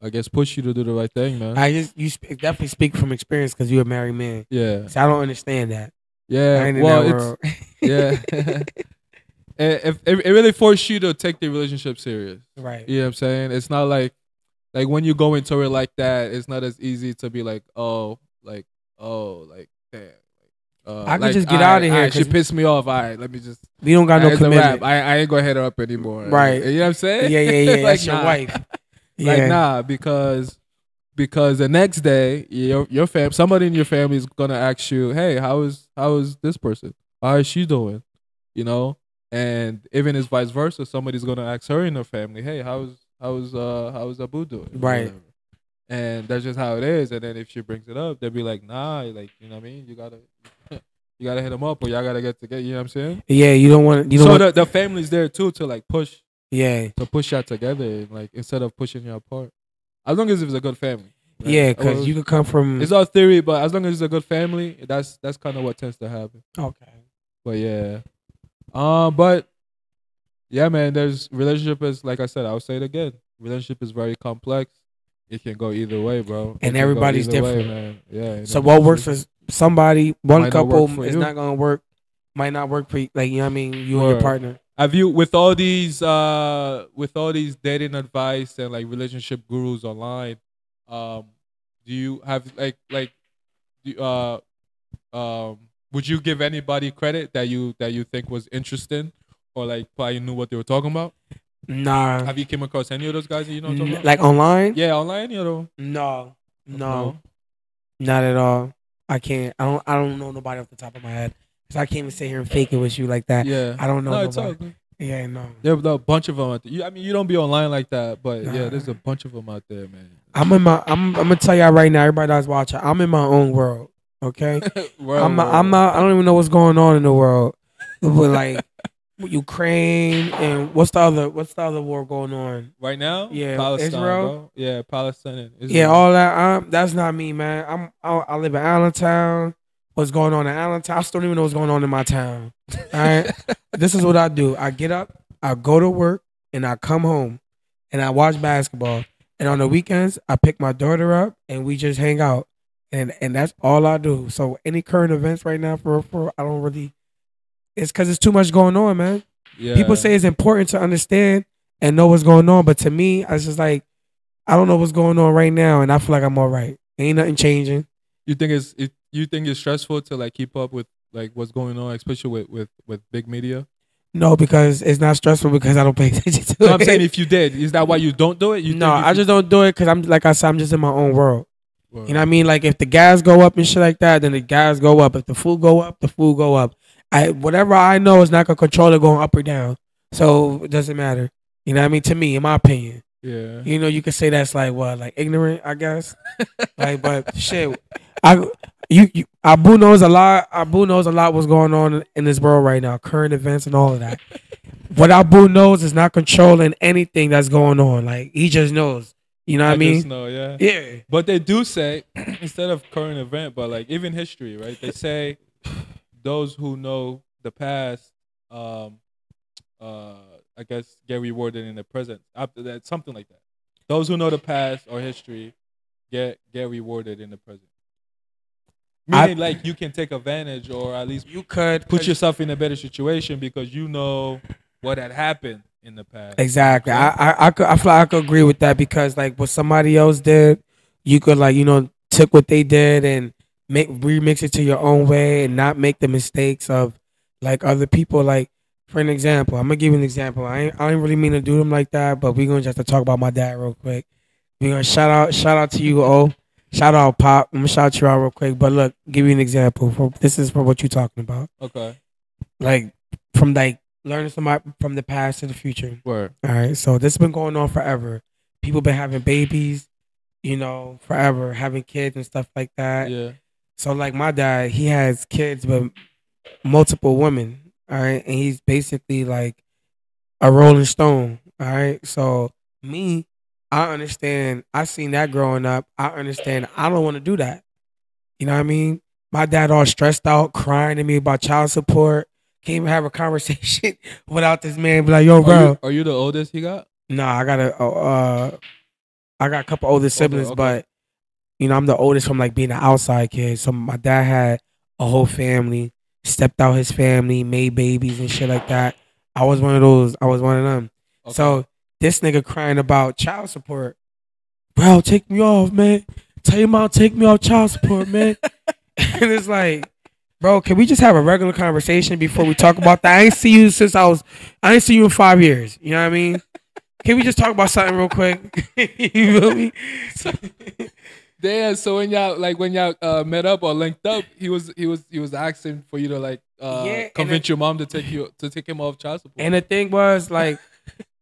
I guess push you to do the right thing, man. I just you sp- definitely speak from experience because you're a married man. yeah, So I don't understand that. Yeah. Well, that it's yeah. it, it, it really forced you to take the relationship serious. right. You know what I'm saying? It's not like like when you go into it like that, it's not as easy to be like, oh, like, oh, like, damn. Uh, I could like, just get out of here, alright, She pissed me off. All right, let me just. We don't got no commitment. I, I ain't gonna hit her up anymore. Right. You know what I'm saying? Yeah, yeah, yeah. Like, That's your nah. wife. Like nah, because because the next day your your fam somebody in your family is gonna ask you, hey, how is how is this person? How is she doing? You know, and even as vice versa, somebody's gonna ask her in her family, hey, how's how's uh how's Abu doing? Right. and that's just how it is. And then if she brings it up, they'll be like, nah, like you know what I mean. You gotta. You gotta hit them up, or y'all gotta get together. You know what I'm saying? Yeah, you don't want you don't so want, the, the family's there too to like push yeah. to push y'all together, like instead of pushing y'all apart. As long as it's a good family. Yeah, cuz Or- you could come from It's all theory, but as long as it's a good family, that's that's kind of what tends to happen. Okay. But yeah, um, but yeah, man, there's relationship is like I said, I'll say it again. Relationship is very complex. It can go either way, bro. It And everybody's either way, different. man. Yeah. So what works for somebody, one Might not couple for is you. not gonna work. Might not work for you, like you know what I mean, you and your partner. Have you with all these uh with all these dating advice and like relationship gurus online, um, do you have like like do, uh um would you give anybody credit that you that you think was interesting or like probably knew what they were talking about? Nah. Have you came across any of those guys that you know talking N- about? like online? Yeah, online, you know. No. No. Not at all. I can't. I don't. I don't know nobody off the top of my head. So I can't even sit here and fake it with you like that. Yeah. I don't know No, it's all nobody. good. Yeah, no. There are a bunch of them out there. You, I mean, you don't be online like that, but Nah. yeah, there's a bunch of them out there, man. I'm in my. I'm. I'm gonna tell y'all right now, everybody that's watching. I'm in my own world. Okay. I'm. I'm not. I don't even know what's going on in the world. But like Ukraine and what's the other? What's the other war going on? Right now, Yeah, Palestine, Israel. bro. Yeah, Palestine. and Israel. Yeah, all that. Um, that's not me, man. I'm. I, I live in Allentown. What's going on in Allentown? I still don't even know what's going on in my town. All right. this is what I do. I get up, I go to work, and I come home, and I watch basketball. And on the weekends, I pick my daughter up, and we just hang out, and and that's all I do. So any current events right now, for for I don't really. It's because it's too much going on, man. yeah. People say it's important to understand and know what's going on, but to me, I was just like, I don't know what's going on right now, and I feel like I'm all right. Ain't nothing changing. you think it's it, you think it's stressful to like keep up with like what's going on, especially with with with big media. No, because it's not stressful because I don't pay attention to No, it. I'm saying if you did, is that why you don't do it? You no, I just don't do it because I'm like I said, I'm just in my own world. Word. You know what I mean? Like if the gas go up and shit like that, then the gas go up. If the food go up, the food go up. I whatever I know is not gonna control it going up or down. So it doesn't matter. You know what I mean? To me, in my opinion. Yeah. You know, you could say that's like what, like ignorant, I guess. like, but shit, I you, you Abu knows a lot. Abu knows a lot what's going on in this world right now, current events and all of that. what Abu knows is not controlling anything that's going on. Like he just knows. You know what I, mean? know, yeah. Yeah. But they do say instead of current event, but like even history, right? They say those who know the past, um, uh, I guess get rewarded in the present. After that, something like that. Those who know the past or history get get rewarded in the present. I- Meaning, like you can take advantage or at least You could put yourself in a better situation because you know what had happened in the past. Exactly. I, I I could I feel like I could agree with that because like what somebody else did, you could like you know took what they did and make remix it to your own way and not make the mistakes of like other people. Like for an example, I'm gonna give you an example. I ain't, I ain't really mean to do them like that, but we're gonna just have to talk about my dad real quick. We're gonna shout out shout out to you, O. Shout out Pop. I'm gonna shout you out real quick. But look, give you an example. For this is for what you're talking about. Okay. Like from like learning somebody from the past to the future. Word. All right. So this has been going on forever. People been having babies, you know, forever, having kids and stuff like that. Yeah. So like my dad, he has kids with multiple women. All right. And he's basically like a rolling stone. All right. So me, I understand. I seen that growing up. I understand. I don't want to do that. You know what I mean? My dad all stressed out, crying to me about child support. Can't even have a conversation without this man. Be like, yo, bro. Are you, are you the oldest he got? No, I got a uh, I got a couple older siblings, okay. but you know I'm the oldest from like being an outside kid. So my dad had a whole family, stepped out his family, made babies and shit like that. I was one of those. I was one of them. Okay. So this nigga crying about child support, bro, take me off, man. Tell your mom take me off child support, man. and it's like, bro, can we just have a regular conversation before we talk about that? I ain't see you since I was, I ain't see you in five years. You know what I mean? Can we just talk about something real quick? you feel me? Damn. So when y'all like when y'all uh, met up or linked up, he was he was he was asking for you to like uh, Yeah, convince your mom to take you to take him off child support. And the thing was, like,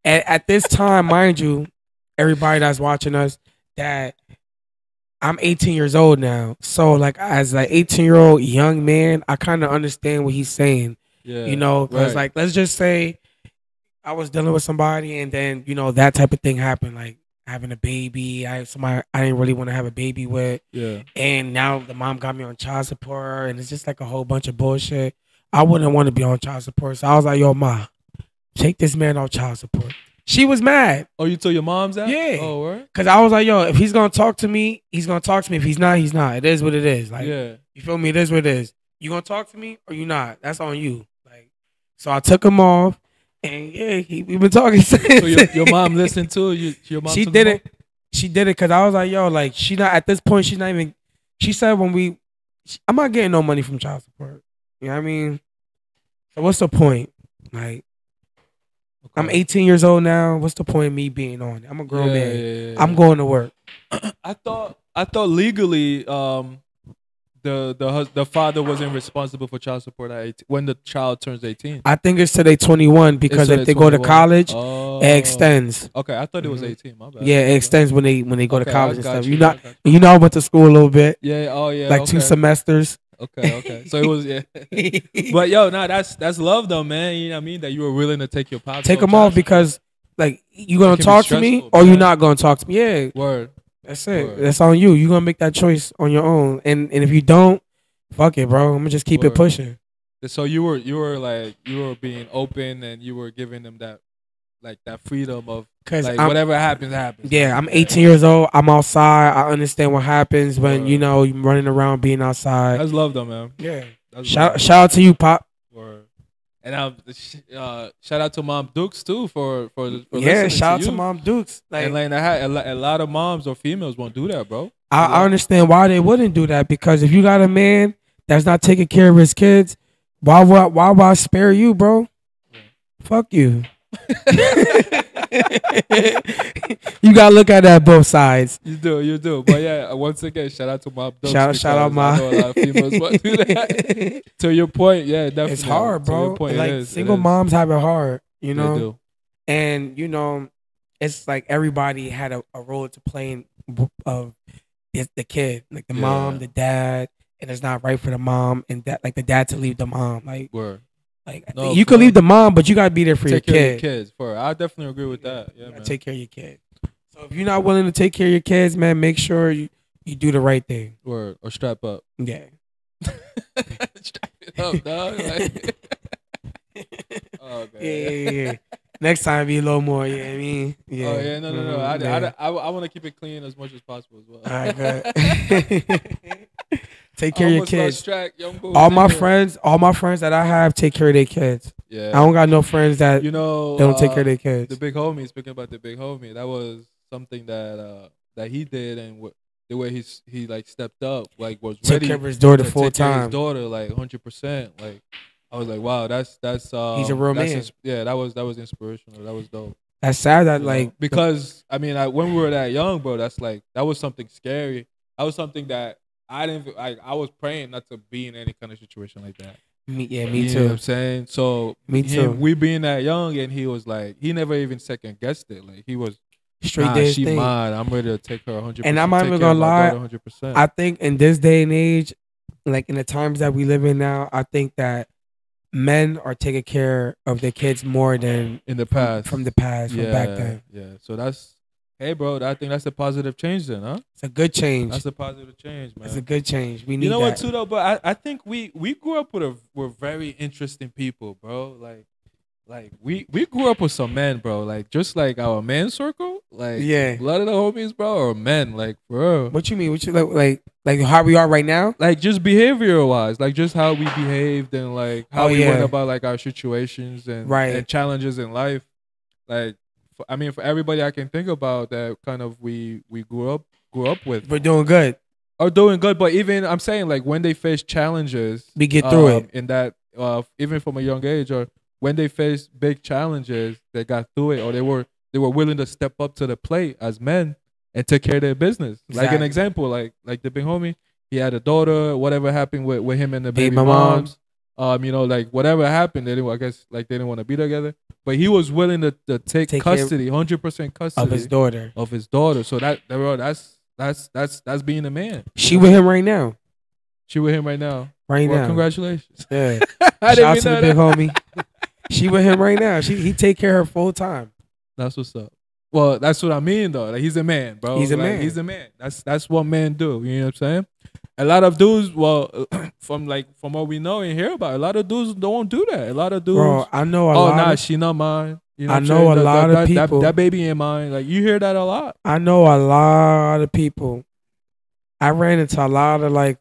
at, at this time, mind you, everybody that's watching us, that I'm 18 years old now. So like as an 18 year old young man, I kind of understand what he's saying. Yeah. You know, because right. like let's just say I was dealing with somebody and then you know that type of thing happened, like having a baby. I somebody I didn't really want to have a baby with, Yeah. and now the mom got me on child support, and it's just like a whole bunch of bullshit. I wouldn't want to be on child support, so I was like, "Yo, ma, take this man off child support." She was mad Oh, you told your mom's that? Yeah. Oh, word? because I was like, "Yo, if he's gonna talk to me, he's gonna talk to me. If he's not, he's not. It is what it is. Like, yeah. you feel me? It is what it is. You gonna talk to me or you not? That's on you. Like, so I took him off, and yeah, he, we've been talking since. So your, your mom listened to you. Your mom she did it. She did it because I was like, yo, like she not at this point. She's not even. She said when we, I'm not getting no money from child support. You know what I mean? So what's the point? Like? I'm 18 years old now. What's the point of me being on? I'm a grown Yeah, man. yeah, yeah, I'm going to work. I thought I thought legally, um, the the hus- the father wasn't responsible for child support at 18, when the child turns eighteen. I think it's today 21 because if they go to college, oh. it extends. Okay, I thought it was Mhm. eighteen. My bad. Yeah, it extends when they when they go Okay, to college and stuff. you, You know, you. you know, I went to school a little bit, Yeah. Oh yeah. like okay. two semesters. Okay. Okay. So it was yeah. but yo, no, that's that's love though, man. You know what I mean? That you were willing to take your pops. take them off because like you gonna talk to me or you man. not gonna talk to me. Yeah. Word. that's it. Word. That's on you. You gonna make that choice on your own. And and if you don't, fuck it, bro. I'm gonna just keep Word. it pushing. So you were you were like you were being open and you were giving them that like that freedom of Cause like whatever happens happens. yeah, I'm 18 years old. I'm outside. I understand what happens when Word. you know you're running around being outside. That's love though, man. Yeah. Shout love. shout out to you, pop. Word. And um, uh, shout out to Mom Dukes too for for, for Yeah, shout out to, to. Mom Dukes. Like and like I had a, a lot of moms or females won't do that, bro. I, Yeah. I understand why they wouldn't do that because if you got a man that's not taking care of his kids, why would why would I spare you, bro? Fuck you. you gotta look at that both sides. You do, you do. But yeah, once again, shout out to Mom Dukes. Shout- shout out, because Ma. I know a lot of females won't do that. to your point, yeah, definitely. it's hard, bro. point, like is, single moms have it hard, you They know. do. And you know, it's like everybody had a, a role to play in of it's the kid, like the Yeah. mom, the dad, and it's not right for the mom and that like the dad to leave the mom. Like Word. Like No, you could leave the mom, but you gotta be there for your kid. your kids. For I definitely agree with that. Yeah, man. take care of your kid. So if you're not willing to take care of your kids, man, make sure you, you do the right thing. Word or strap up. Yeah. strap it up, dog. Like- oh man. Yeah, yeah, yeah. Next time be a little more, you know I mean? Yeah. Oh yeah, no, no, no. I, Mm, yeah. I, I, want to keep it clean as much as possible as well. All right. take care of your kids. track. All my Take friends, all my friends that I have take care of their kids. Yeah. I don't got no friends that you know, don't take uh, care of their kids. The big homie. Speaking about the big homie, that was something that uh that he did, and wh- the way he's he like stepped up, like was Took ready care of his daughter to full take care of time. His daughter, like hundred percent. Like I was like, wow, that's that's uh, He's a real man. ins- yeah, that was that was inspirational. That was dope. That's sad that you know? like because I mean, I, when we were that young, bro, that's like that was something scary. That was something that I didn't like. I was praying not to be in any kind of situation like that. me, yeah, You me know what too. I'm saying so. Me him- too. we being that young, and he was like, he never even second guessed it. Like he was Straight nah, she thing. mine. I'm ready to take her 100. And I'm not even gonna lie, 100. percent I think in this day and age, like in the times that we live in now, I think that men are taking care of their kids more than in the past from the past, from yeah, back then. Yeah. So that's hey, bro. I think that's a positive change, then, huh? It's a good change. That's a positive change, man. It's a good change. We need you know that. what too though but I, I think we we grew up with a with very interesting people bro like like we we grew up with some men bro like just like our man circle like Yeah. a lot of the homies bro or men like bro What you mean? What you like? Like like how we are right now? like just behavior wise like just how we behaved and like how Oh, we went about like our situations and Right. and challenges in life like for, i mean for everybody i can think about that kind of we we grew up grew up with We're doing good. are doing good. But even I'm saying like when they face challenges, We get through um, it. in that uh, even from a young age, or when they face big challenges, they got through it, or they were they were willing to step up to the plate as men and take care of their business. Like an example, like like the big homie, he had a daughter. Whatever happened with, with him and the baby Baby moms, um, you know, like whatever happened, they didn't. I guess like they didn't want to be together, but he was willing to, to take, Take custody, hundred percent custody Of his daughter. of his daughter. So that that's that's that's that's being a man. She with him right now. She with him right now. Right well, now. congratulations. Yeah. I Shout out to the that. big homie. She with him right now. She he take care of her full time. That's what's up. Well, that's what I mean though. Like he's a man, bro. He's a Like, man. He's a man. That's that's what men do. You know what I'm saying? A lot of dudes, well, from like from what we know and hear about, a lot of dudes don't do that. A lot of dudes, Bro, I know a oh lot nah, of, she not mine. You know I know a That- lot that, of that- that- people- That, baby ain't mine. Like you hear that a lot. I know a lot of people. I ran into a lot of like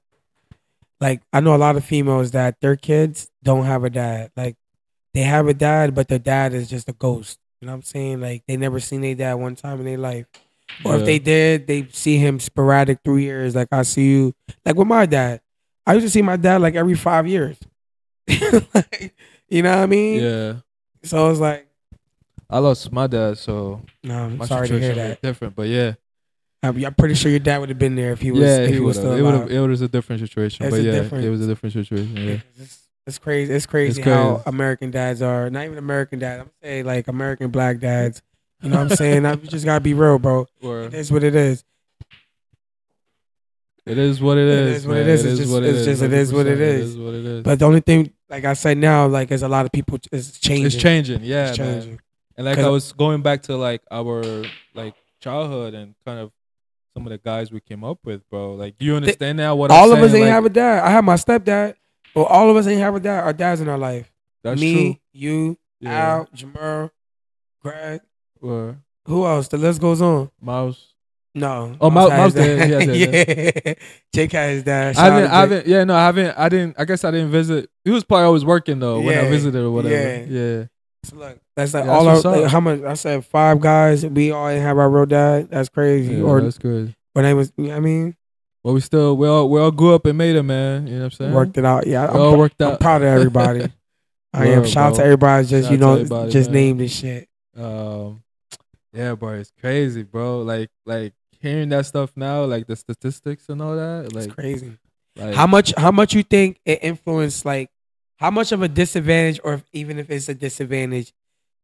like I know a lot of females that their kids don't have a dad. Like they have a dad, but their dad is just a ghost. You know what I'm saying? Like they never seen their dad one time in their life. Or Yeah. if they did, they see him sporadic through years. Like I see you like with my dad. I used to see my dad like every five years. Like, you know what I mean? Yeah, So it's like, I lost my dad, so no, I'm my sorry to situation hear that. different. But yeah, I'm, I'm pretty sure your dad would have been there if he was. yeah, if he he was still It would have. alive. It was a different situation. It's but yeah, different- it was a different situation. Yeah. It's, it's crazy. It's crazy It's how crazy. American dads are. Not even American dads. I'm saying like American black dads. You know what I'm saying? I, you just gotta be real, bro. Or It is what it is. It is what it It is. what man. it is. It's just- what it's just- it is what it is. It is what it is. But the only thing, like I said now, like is a lot of people is changing. it's changing, yeah, It's man. And like I was going back to like our like childhood and kind of some of the guys we came up with, bro. Like, do you understand now what all I'm of us ain't Like, have a dad. I have my stepdad, but all of us ain't have a dad. Our dads in our life. That's Me, true. you, Yeah. Al, Jamer, Greg. Or Who else? The list goes on. Mouse. No. Oh, Mouse Mouse- Mouse his did. He dad. has yeah. Jake had his dad. I haven't, I Jake. haven't, yeah, no, I haven't, I didn't, I guess I didn't visit. He was probably always working though when I visited or whatever. yeah. Yeah. So look, that's like Yeah, all that's our like, how much I said five guys. We all have our real dad. That's crazy. Yeah, or that's good. when I was, I mean, But we still, we all, we all grew up and made it, man. You know what I'm saying? worked it out. Yeah, We I'm, worked I'm out. proud of everybody. I am. Word, Shout out to everybody. Just Shout you know, everybody, just man. named this shit. Um, yeah, bro, it's crazy, bro. Like, like hearing that stuff now, like the statistics and all that, It's like, crazy. like How much? How much you think it influenced? Like, how much of a disadvantage, or if, even if it's a disadvantage,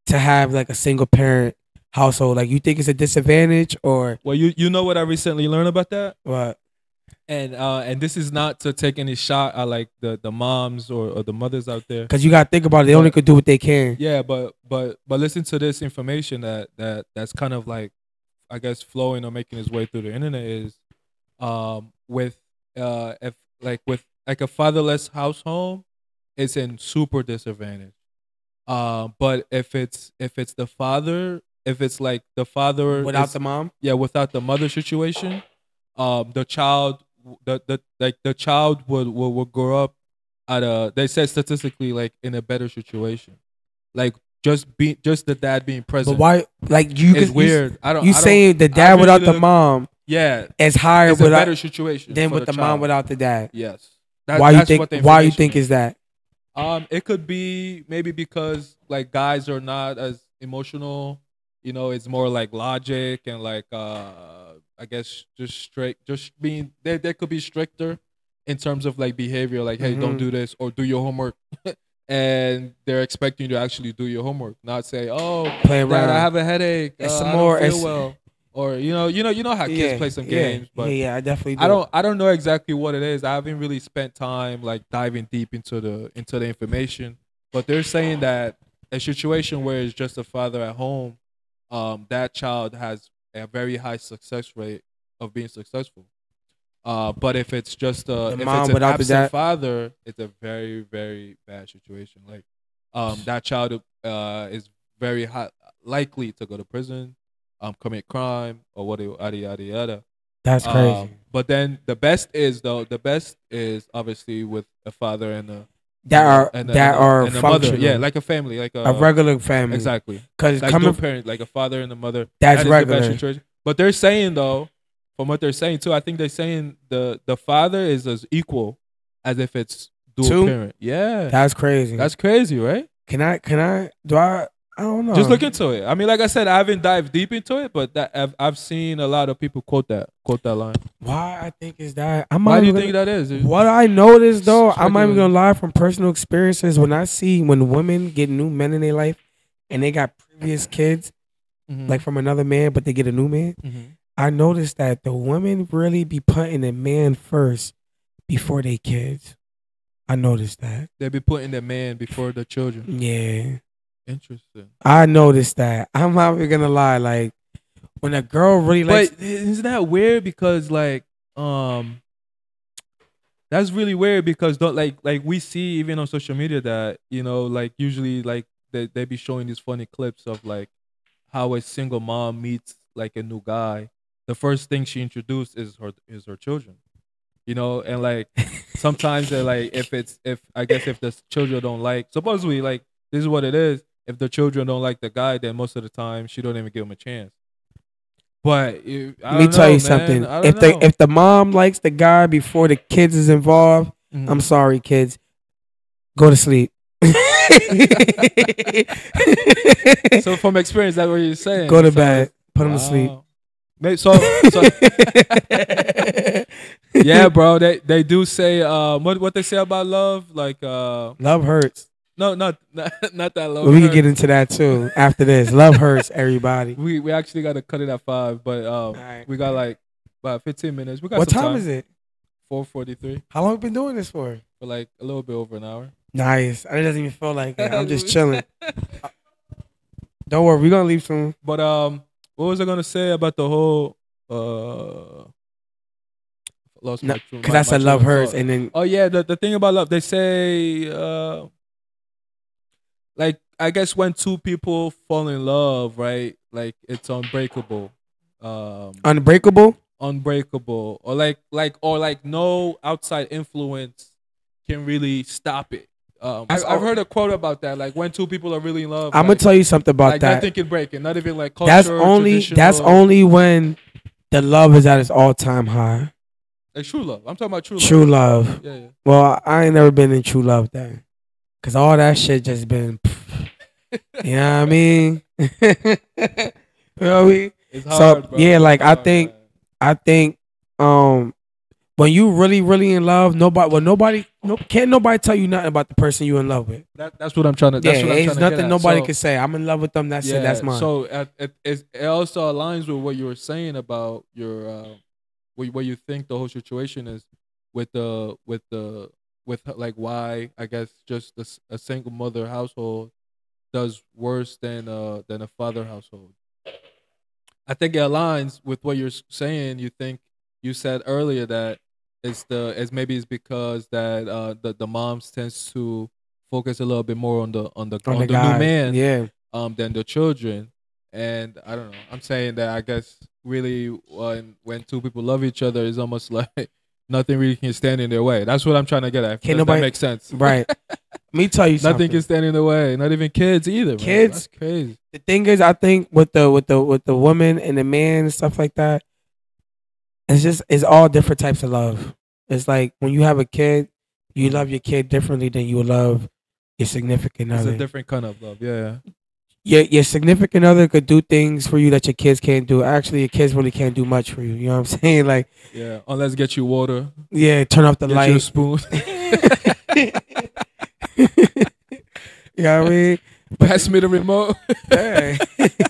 to have like a single parent household? Like, you think it's a disadvantage, or Well, you you know what I recently learned about that, what? And uh, and this is not to take any shot at like the the moms or, or the mothers out there. Because you got to think about it. They only could do what they can. Yeah, but but but listen to this information that that that's kind of like, I guess, flowing or making its way through the internet is, um, with uh, if like with like a fatherless household, it's in super disadvantage. Um, but if it's if it's the father, if it's like the father Without the mom, yeah, without the mother situation, um, the child, the the like the child would would, would grow up at a. They said statistically like in a better situation, like just be just the dad being present. but why? Like you It's weird. I don't. You, I don't- saying the dad really without the mom Yeah, is higher it's a without better situation than with the, the mom without the dad. Yes. That- why you think? Why you think is that? Um, it could be maybe because like guys are not as emotional. You know, it's more like logic and like uh, I guess just straight, just being they they could be stricter in terms of like behavior. Like, hey, don't Mhm. do this or do your homework, and they're expecting you to actually do your homework, not say, oh, Play Dad. I have a headache. It's uh, some more- well. Or you know, you know, you know how kids play some yeah, games, but yeah, yeah, I definitely. Do. I don't I don't know exactly what it is. I haven't really spent time like diving deep into the into the information. But they're saying that a situation where it's just a father at home, um, that child has a very high success rate of being successful. Uh, but if it's just a The if mom it's an absent dad- father, it's a very very bad situation. Like, um, that child uh is very high, likely to go to prison, um, commit crime or what yada yada yada. That's crazy. Um, but then the best is though the best is obviously with a father and a that are and that and are and mother. Yeah, like a family, like a, a regular family. exactly Because like coming parent, like a father and a mother. that's That is the best regular. But they're saying though, from what they're saying too, I think they're saying the the father is as equal as if it's dual Two? parent. Yeah, That's crazy. that's crazy, right? can I? Can I? Do I? I don't know. Just look into it. I mean, like I said, I haven't dived deep into it, but that I've, I've seen a lot of people quote that quote that line. Why I think is that? I'm Why do you even think gonna- that is? What I noticed though, I'm not even gonna lie from personal experiences. When I see when women get new men in their life, and they got previous kids Mhm. like from another man, but they get a new man, Mhm. I noticed that the women really be putting the man first before they kids. I noticed that. They be putting the man before the children. Yeah. Interesting. I noticed that. I'm not even gonna lie. Like when a girl really likes but isn't that weird? Because like, um, that's really weird because don't like like we see even on social media that you know like usually like they they be showing these funny clips of like how a single mom meets like a new guy. The first thing she introduced is her is her children. You know, and like sometimes they're like if it's if I guess if the children don't like supposedly like this is what it is. If the children don't like the guy, then most of the time she don't even give him a chance. But Let me tell you something. If the if the mom likes the guy before the kids is involved, Mhm. I'm sorry, kids. Go to sleep. so from experience, that's what you're saying. Go to So- bed. Put him to sleep. Maybe so, so yeah, bro. They they do say um what what they say about love like uh Love hurts. No not not, not that love. we can get into that too after this. Love hurts, everybody. we we actually got to cut it at five, but um Alright. we got like about fifteen minutes. We got What some time is it? Four forty three How long we been doing this for? for like a little bit over an hour. Nice. It doesn't even feel like it. I'm just chilling. Don't worry, we're gonna leave soon. But um, what was I gonna say about the whole uh? Lost No, my tru- Cause my- that's my a love thought. and then Oh yeah, the the thing about love, they say uh like I guess when two people fall in love, right? Like it's unbreakable. Um unbreakable. unbreakable. Or like like or like no outside influence can really stop it. Um I, I've all- heard a quote about that, like when two people are really in love. I'm gonna tell you something about like that. nothing can break it. Not even like culture. that's only that's only when the love is at its all time high. like true love. I'm talking about true, love. True love. love. Yeah, yeah. Well, I ain't never been in true love then, cause all that shit just been. You know what I mean? you know I mean? It's So, bro. yeah, like, It's I think- man. I think um when you really really in love, nobody well nobody no can't nobody tell you nothing about the person you in love with. that, that's what I'm trying to. That's yeah, what I'm it's trying to get nothing nobody So- can say. I'm in love with them. That's it. That's mine. So it, it, it also aligns with what you were saying about your uh, what, what you think the whole situation is with the with the with like why I guess just a single mother household does worse than uh than a father household. I think it aligns with what you're saying. You think you said earlier that it's the it's maybe it's because that uh the the moms tends to focus a little bit more on the on the on on the the new man yeah. um than the children and i don't know i'm saying that i guess really when when two people love each other it's almost like nothing really can stand in their way that's what i'm trying to get at Can't nobody- that make sense Right. Let me tell you nothing something. can stand in the way not even kids either bro. Kids- that's crazy the thing is, I think with the with the with the woman and the man and stuff like that, it's just it's all different types of love. It's like when you have a kid, you love your kid differently than you love your significant other. it's a different kind of love yeah your your significant other could do things for you that your kids can't do. Actually, your kids really can't do much for you. You know what I'm saying? Like, yeah unless get you water yeah, turn off the get you a light. spoon you know what I mean? pass me the remote Yeah.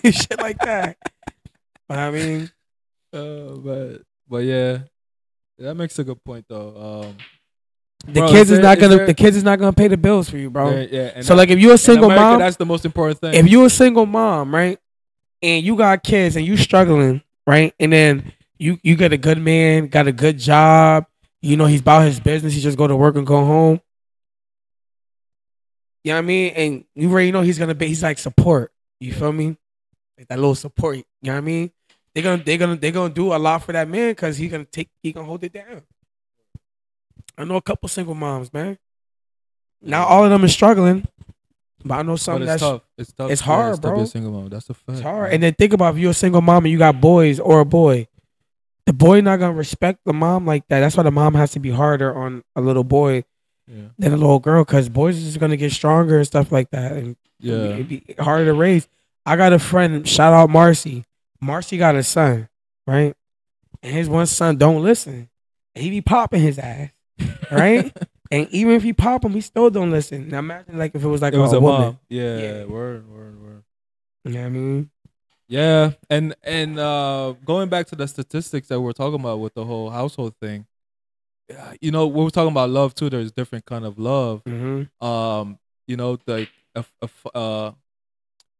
Shit like that. But I mean, uh, but but yeah that makes a good point though um the Bro, kids is there- not gonna there- the kids is not gonna pay the bills for you, bro. yeah, yeah so that- like if you're a single America, mom, that's the most important thing if you're a single mom, right, and you got kids and you struggling, right, and then you you get a good man, got a good job, you know he's about his business, he just go to work and go home. You know what I mean? And you already know he's gonna be he's like support. You feel me? Like that little support. You know what I mean? They're gonna they're gonna they're gonna do a lot for that man because he's gonna take he gonna hold it down. I know a couple single moms, man. Mm. Not all of them is struggling, but I know some it's that's tough. It's tough. it's Yeah, hard, tough to be bro. a single mom. That's a fact. It's hard. man. And then think about if you're a single mom and you got boys or a boy, the boy not gonna respect the mom like that. That's why the mom has to be harder on a little boy yeah, than a little girl, because boys is gonna get stronger and stuff like that, and yeah. it'd be harder to raise. I got a friend. Shout out Marcy. Marcy got a son, right? And his one son don't listen. He be popping his ass, right? and even if he pop him, he still don't listen. Now imagine like if it was like it was a, a woman. mom. Yeah, Yeah. word, word, word. You know what I mean? Yeah, and and uh, going back to the statistics that we're talking about with the whole household thing, uh, you know, we were talking about love too. There's different kind of love. Mm-hmm. Um, you know, like a, a f- uh,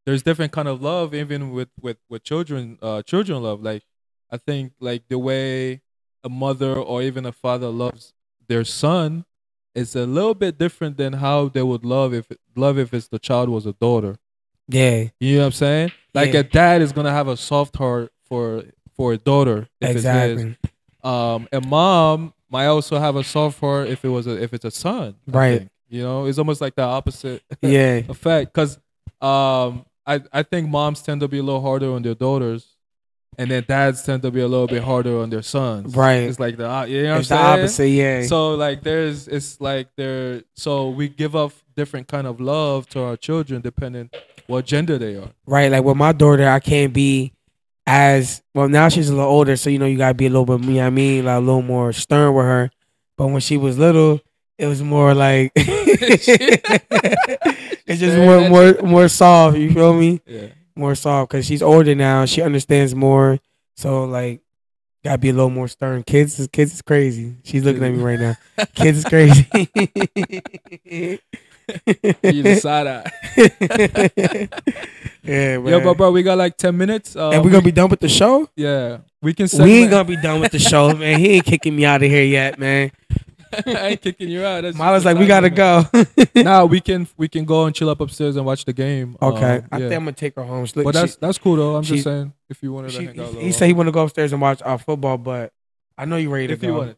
there's different kind of love even with with with children. Uh, children love like I think like the way a mother or even a father loves their son is a little bit different than how they would love if love if it's the child was a daughter. Yeah, You know what I'm saying? Like Yeah. a dad is gonna have a soft heart for for a daughter if it's his. exactly. Um, a mom might also have a soft heart if it was a if it's a son. Right. You know, it's almost like the opposite Yeah, effect. Cause um, I I think moms tend to be a little harder on their daughters, and then dads tend to be a little bit harder on their sons. Right. It's like the you know what it's the opposite. Yeah, So like there's it's like there so we give off different kind of love to our children depending what gender they are. right. Like with my daughter, I can't be as well. Now she's a little older, so you know you gotta be a little bit. You know what I mean, like a little more stern with her. But when she was little, it was more like it's just more more more soft. You feel me? Yeah. More soft because she's older now. She understands more. So like, gotta be a little more stern. Kids, is kids is crazy. She's looking at me right now. Kids is crazy. You decide that. yeah, man. Yo, but bro, we got like ten minutes. Um, and we're gonna be done with the show. yeah, we can. We ain't gonna be done with the show, man. He ain't kicking me out of here yet, man. I ain't kicking you out. That's Milo's just like, we gotta time. go. Nah, we can we can go and chill up upstairs and watch the game. okay, Um, I yeah. think I'm gonna take her home. Look, but that's that's cool though. I'm she- just saying if you wanted to she, hang out a little. he said he want to go upstairs and watch our football, but I know you're ready to if go. you wanted.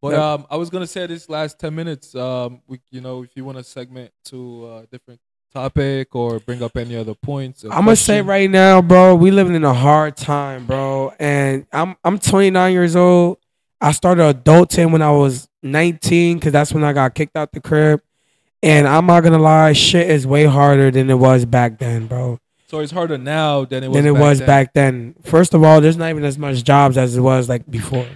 But Yeah. um, I was gonna say this last ten minutes. Um, we you know if you want to segment to a different topic or bring up any other points. I'm gonna say right now, bro, we living in a hard time, bro. And I'm I'm 29 years old. I started adulting when I was 19 because that's when I got kicked out the crib. And I'm not gonna lie, shit is way harder than it was back then, bro. So it's harder now than it was. than it back was then. back then. First of all, there's not even as much jobs as it was like before.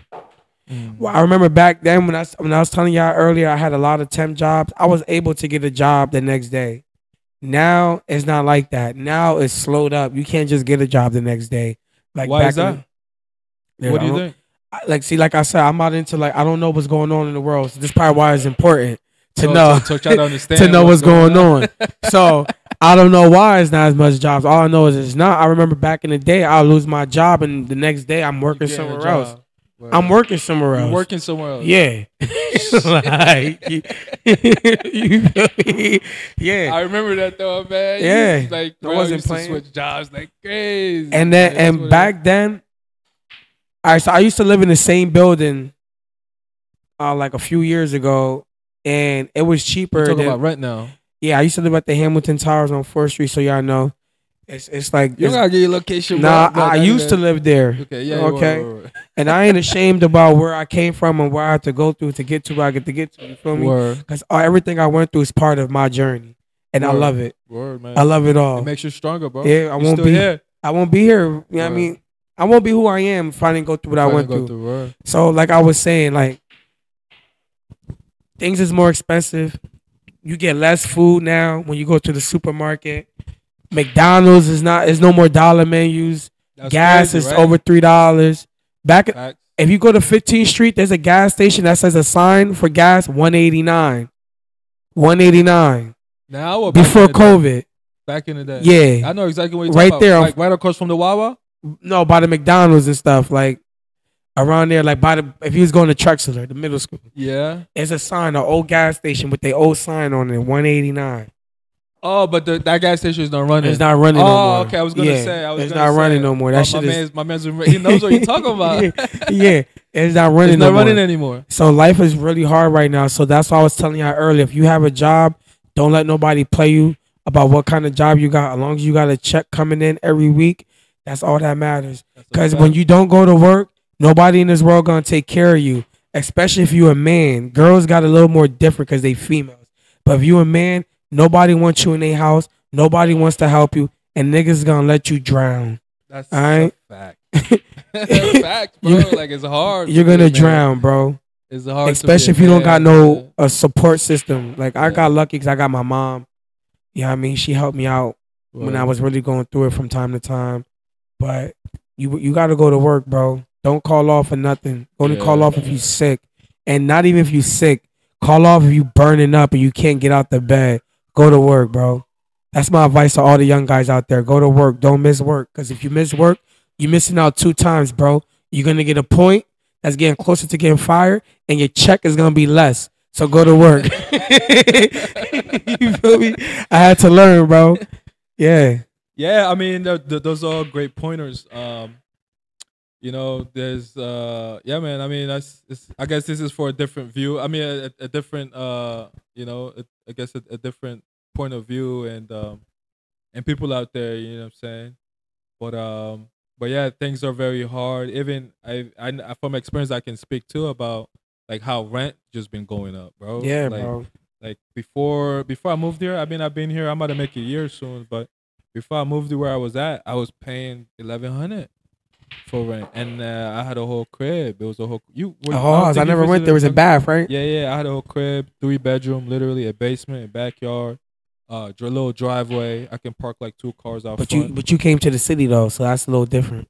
Mm. Well, I remember back then when I when I was telling y'all earlier, I had a lot of temp jobs. I was able to get a job the next day. Now it's not like that. Now it's slowed up. You can't just get a job the next day. Like Why back is that? what do you think? I- Like, see, like I said, I'm not into like I don't know what's going on in the world. So this is probably why it's important to So- know to, to try to understand to know what's going on. so I don't know why it's not as much jobs. All I know is it's not. I remember back in the day, I'll lose my job, and the next day I'm working somewhere else. Word. I'm working somewhere else. You're working somewhere else. Yeah. like, you, you feel me? yeah. I remember that though, man. Yeah. like I wasn't playing. switch jobs like crazy. and then and back then, all right. So I used to live in the same building, uh, like a few years ago, and it was cheaper. We're talking than- about rent now. yeah, I used to live at the Hamilton Towers on Fourth Street, so y'all know. It's it's like You it's- gotta get your location. nah. I Nah, used to live there. Okay, yeah. Okay. Word, word, and I ain't ashamed about where I came from and where I had to go through to get to where I get to get to. You feel me? Word, Because everything I went through is part of my journey, and I love it. word, man. I love it all. It makes you stronger, bro. Yeah, I You're won't still be- here. I won't be here. You know what I mean? I won't be who I am if I didn't go through what I to went through. Word. So, like I was saying, like things is more expensive. You get less food now when you go to the supermarket. McDonald's is not. Is no more dollar menus. That's gas crazy, is right? over three dollars. Back Facts. if you go to 15th Street, there's a gas station that says a sign for gas 189. 189 Now or back before day? COVID. Back in the day. Yeah. I know exactly what you're Right talking there. about. Like right across from the Wawa. No, by the McDonald's and stuff like around there. Like by the if he was going to Trexler, the middle school, Yeah. there's a sign, an old gas station with the old sign on it, 189. Oh, but the, that gas station is not running. It's not running oh, no more. okay. I was gonna Yeah, say. I was it's not running no more. That oh, shit my is- man's, my man's, he knows what you're talking about. yeah, yeah, it's not running. it's not no more. running anymore. So life is really hard right now. So that's why I was telling y'all earlier. If you have a job, don't let nobody play you about what kind of job you got. As long as you got a check coming in every week, that's all that matters. Because when you don't go to work, nobody in this world gonna take care of you. Especially if you a man. Girls got a little more different because they females. But if you a man, nobody wants you in their house. Nobody wants to help you, and niggas gonna let you drown. That's All right. a fact. fact, bro. You- like it's hard. You're gonna man. drown, bro. It's hard. especially if you don't got no a support system. Like I Yeah. got lucky because I got my mom. Yeah, I mean she helped me out when I was really going through it from time to time. But you you got to go to work, bro. Don't call off for nothing. Only call off if you sick, and not even if you sick. Call off if you burning up and you can't get out the bed. Go to work, bro. That's my advice to all the young guys out there. Go to work. Don't miss work. Because if you miss work, you're missing out two times, bro. You're gonna get a point that's getting closer to getting fired, and your check is gonna be less. So go to work. you feel me? I had to learn, bro. Yeah. Yeah, I mean, th- th- those are all great pointers. Um, you know, there's, uh, yeah, man. I mean, that's, it's, I guess this is for a different view. I mean, a, a different, uh, you know, a, I guess a, a different point of view, and um, and people out there, you know, what I'm saying. But um, but yeah, things are very hard. Even I, I, from experience, I can speak too about like how rent just been going up, bro. Yeah, like, bro. like before before I moved here, I mean I've been here. I'm about to make a year soon, but before I moved to where I was at, I was paying eleven hundred for rent, and uh, I had a whole crib. It was a whole you. A don't whole. I never went. There was a bath, right? Yeah, yeah. I had a whole crib, three bedroom, literally a basement, a backyard, uh, dr- little driveway. I can park like two cars out But you, but you came to the city though, so that's a little different.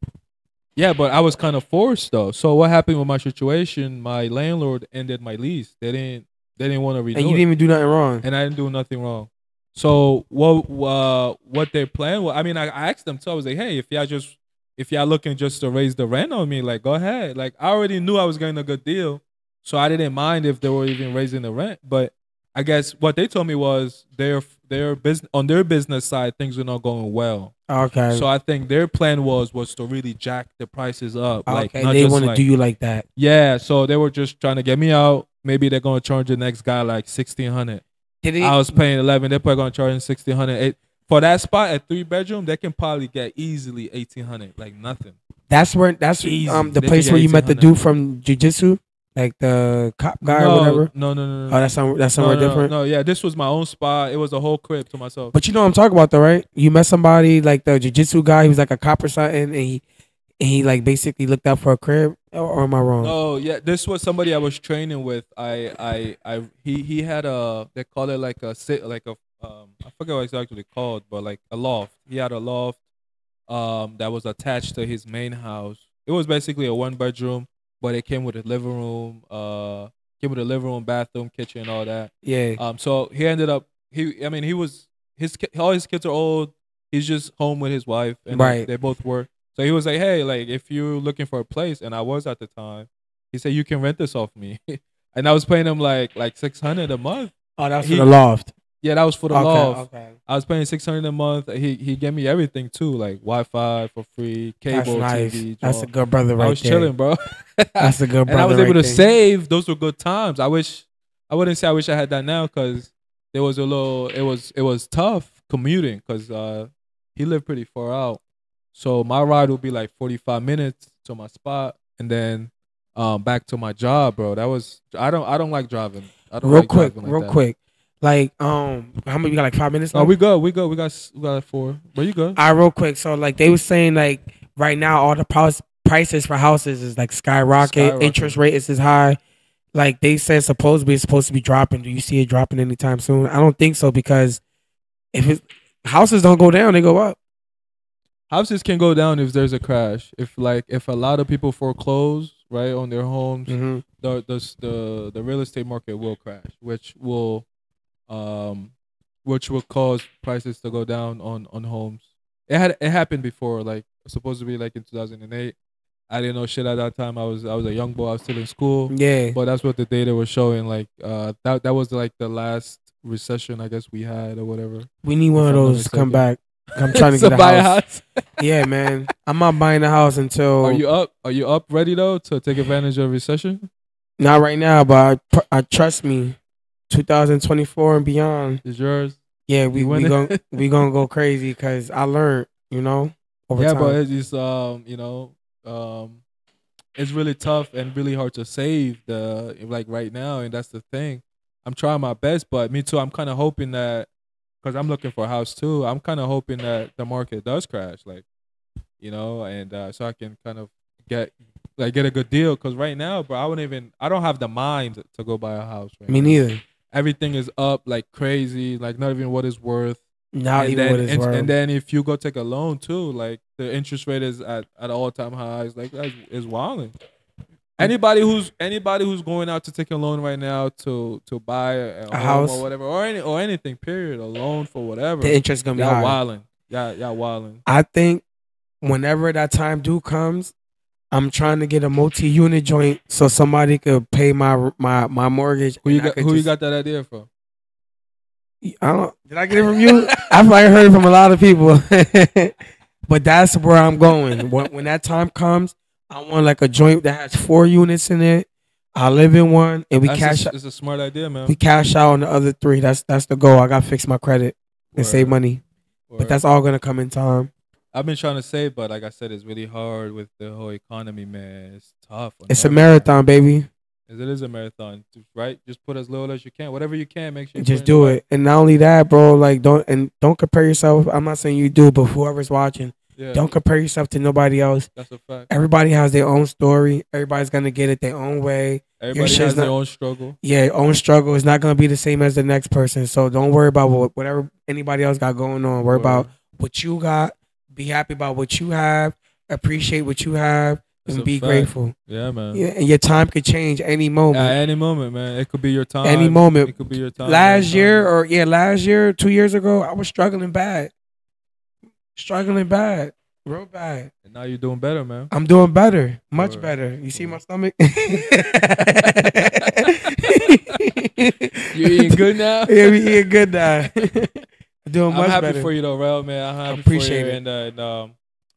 Yeah, but I was kind of forced though. So what happened with my situation? My landlord ended my lease. They didn't. They didn't want to renew And you didn't even do nothing wrong. and I didn't do nothing wrong. So what uh, what their plan was? I mean, I, I asked them too. I was like, hey, if y'all just if y'all looking just to raise the rent on me, like go ahead. Like I already knew I was getting a good deal, so I didn't mind if they were even raising the rent. But I guess what they told me was their their business on their business side things were not going well. Okay. So I think their plan was was to really jack the prices up. Like okay. They want to like- do you like that. yeah. So they were just trying to get me out. Maybe they're gonna charge the next guy like sixteen hundred. Did it? I was paying eleven. They're probably gonna charge him sixteen hundred. For that spot at three bedroom, they can probably get easily eighteen hundred, like nothing. that's where. That's Easy. um the They place can where get you met the 1800. dude from jujitsu, like the cop guy no, or whatever. No, no, no, no. Oh, that's some, that's somewhere no, no, different. No, yeah, this was my own spot. It was a whole crib to myself. But you know what I'm talking about, though, right? You met somebody like the jujitsu guy. He was like a cop or something, and he and he like basically looked out for a crib. Or, or am I wrong? Oh yeah, this was somebody I was training with. I, I, I. He, he had a. They call it like a sit, like a. Um, I forget what it's actually called, but like a loft. He had a loft, um, that was attached to his main house. It was basically a one bedroom, but it came with a living room. Uh, came with a living room, bathroom, kitchen, all that. Yeah. Um, so he ended up. He, I mean, he was his. All his kids are old. He's just home with his wife, and Right. they both work. So he was like, "Hey, like if you're looking for a place," and I was at the time. He said, "You can rent this off me," and I was paying him like like six hundred a month. Oh, that's he- for the loft. Yeah, that was for the okay. loft. Okay. I was paying six hundred a month. He he gave me everything too, like Wi-Fi for free, That's cable, nice. TV. That's a good brother right I was there. chilling, bro. That's a good brother. and I was able right to there. save. Those were good times. I wish I wouldn't say I wish I had that now because there was a little. It was it was tough commuting because uh, he lived pretty far out. So my ride would be like forty five minutes to my spot, and then um back to my job, bro. That was I don't I don't like driving. I don't Real like quick, driving like real that. quick. Like, um, how many? You got like five minutes? Left? we go, We go, We got we got four. Where you go? All right, real quick. So like they were saying like right now all the price prices for houses is like skyrocket. Skyrocket. Interest rate is as high. Like they said supposedly it's supposed to be dropping. Do you see it dropping anytime soon? I don't think so because if it, houses don't go down, they go up. Houses can go down if there's a crash. If like if a lot of people foreclose right on their homes, Mm-hmm. the the the the real estate market will crash, which will um which will cause prices to go down on on homes. It had it happened before, like supposed to be like in 2008. I didn't know shit at that time. I was I was a young boy. I was still in school, Yeah. but that's what the data was showing. Like uh that that was like the last recession I guess we had or whatever. We need one of If I'm not those to come back. I'm trying to So get a buy house. Yeah, man. I'm not buying a house until Are you up? Are you up ready though to take advantage of recession? not right now, but I, I trust me. 2024 and beyond. Is yours? Yeah, we we going we gonna go crazy because I learned, you know, over yeah, time. but it's just um, you know, um, it's really tough and really hard to save the like right now, and that's the thing. I'm trying my best, but me too. I'm kind of hoping that because I'm looking for a house too. I'm kind of hoping that the market does crash, like you know, and uh, so I can kind of get like get a good deal. Because right now, bro, I wouldn't even. I don't have the mind to go buy a house. Right Me now. neither. Everything is up like crazy, like not even what it's worth. Not and even then, with his and, word. and then if you go take a loan too, like the interest rate is at, at all time highs. Like that's is wilding. Anybody who's anybody who's going out to take a loan right now to to buy a, home house. or whatever or any or anything period a loan for whatever the interest gonna be y'all high. wilding y'all y'all wilding I think whenever that time do comes, I'm trying to get a multi-unit joint so somebody could pay my my my mortgage. who you got could who you got that idea from I don't. Did I get it from you? I've like heard it from a lot of people, but that's where I'm going. When, when that time comes, I want like a joint that has four units in it. I live in one, and we That's cash a, it's a smart idea man we cash out on the other three. That's that's the goal. I got to fix my credit and save money, word. but that's all gonna come in time. I've been trying to save but like I said it's really hard with the whole economy man it's tough It's a marathon, baby. it is a marathon right just put as little as you can whatever you can make sure you Just do it, and not only that, bro. Like don't and don't compare yourself. I'm not saying you do, but whoever's watching, yeah don't compare yourself to nobody else. that's a fact Everybody has their own story. Everybody's gonna get it their own way. everybody has their own struggle Yeah, own struggle is not gonna be the same as the next person. So don't worry about what, whatever anybody else got going on. Worry about what you got. Be happy about what you have. Appreciate what you have, That's and be fact. grateful. yeah man Yeah, and your time could change any moment. At any moment, man. It could be your time. Any moment. It could be your time. last anytime. year or yeah, last year, two years ago, I was struggling bad. Struggling bad. Real bad. And now you're doing better, man. I'm doing better. Much Word. better. You see Word. my stomach? You eating good now? Yeah, we eating good now. doing I'm much happy better. for you though, Rel, man. I'm happy appreciate for you. it. And, uh, and um,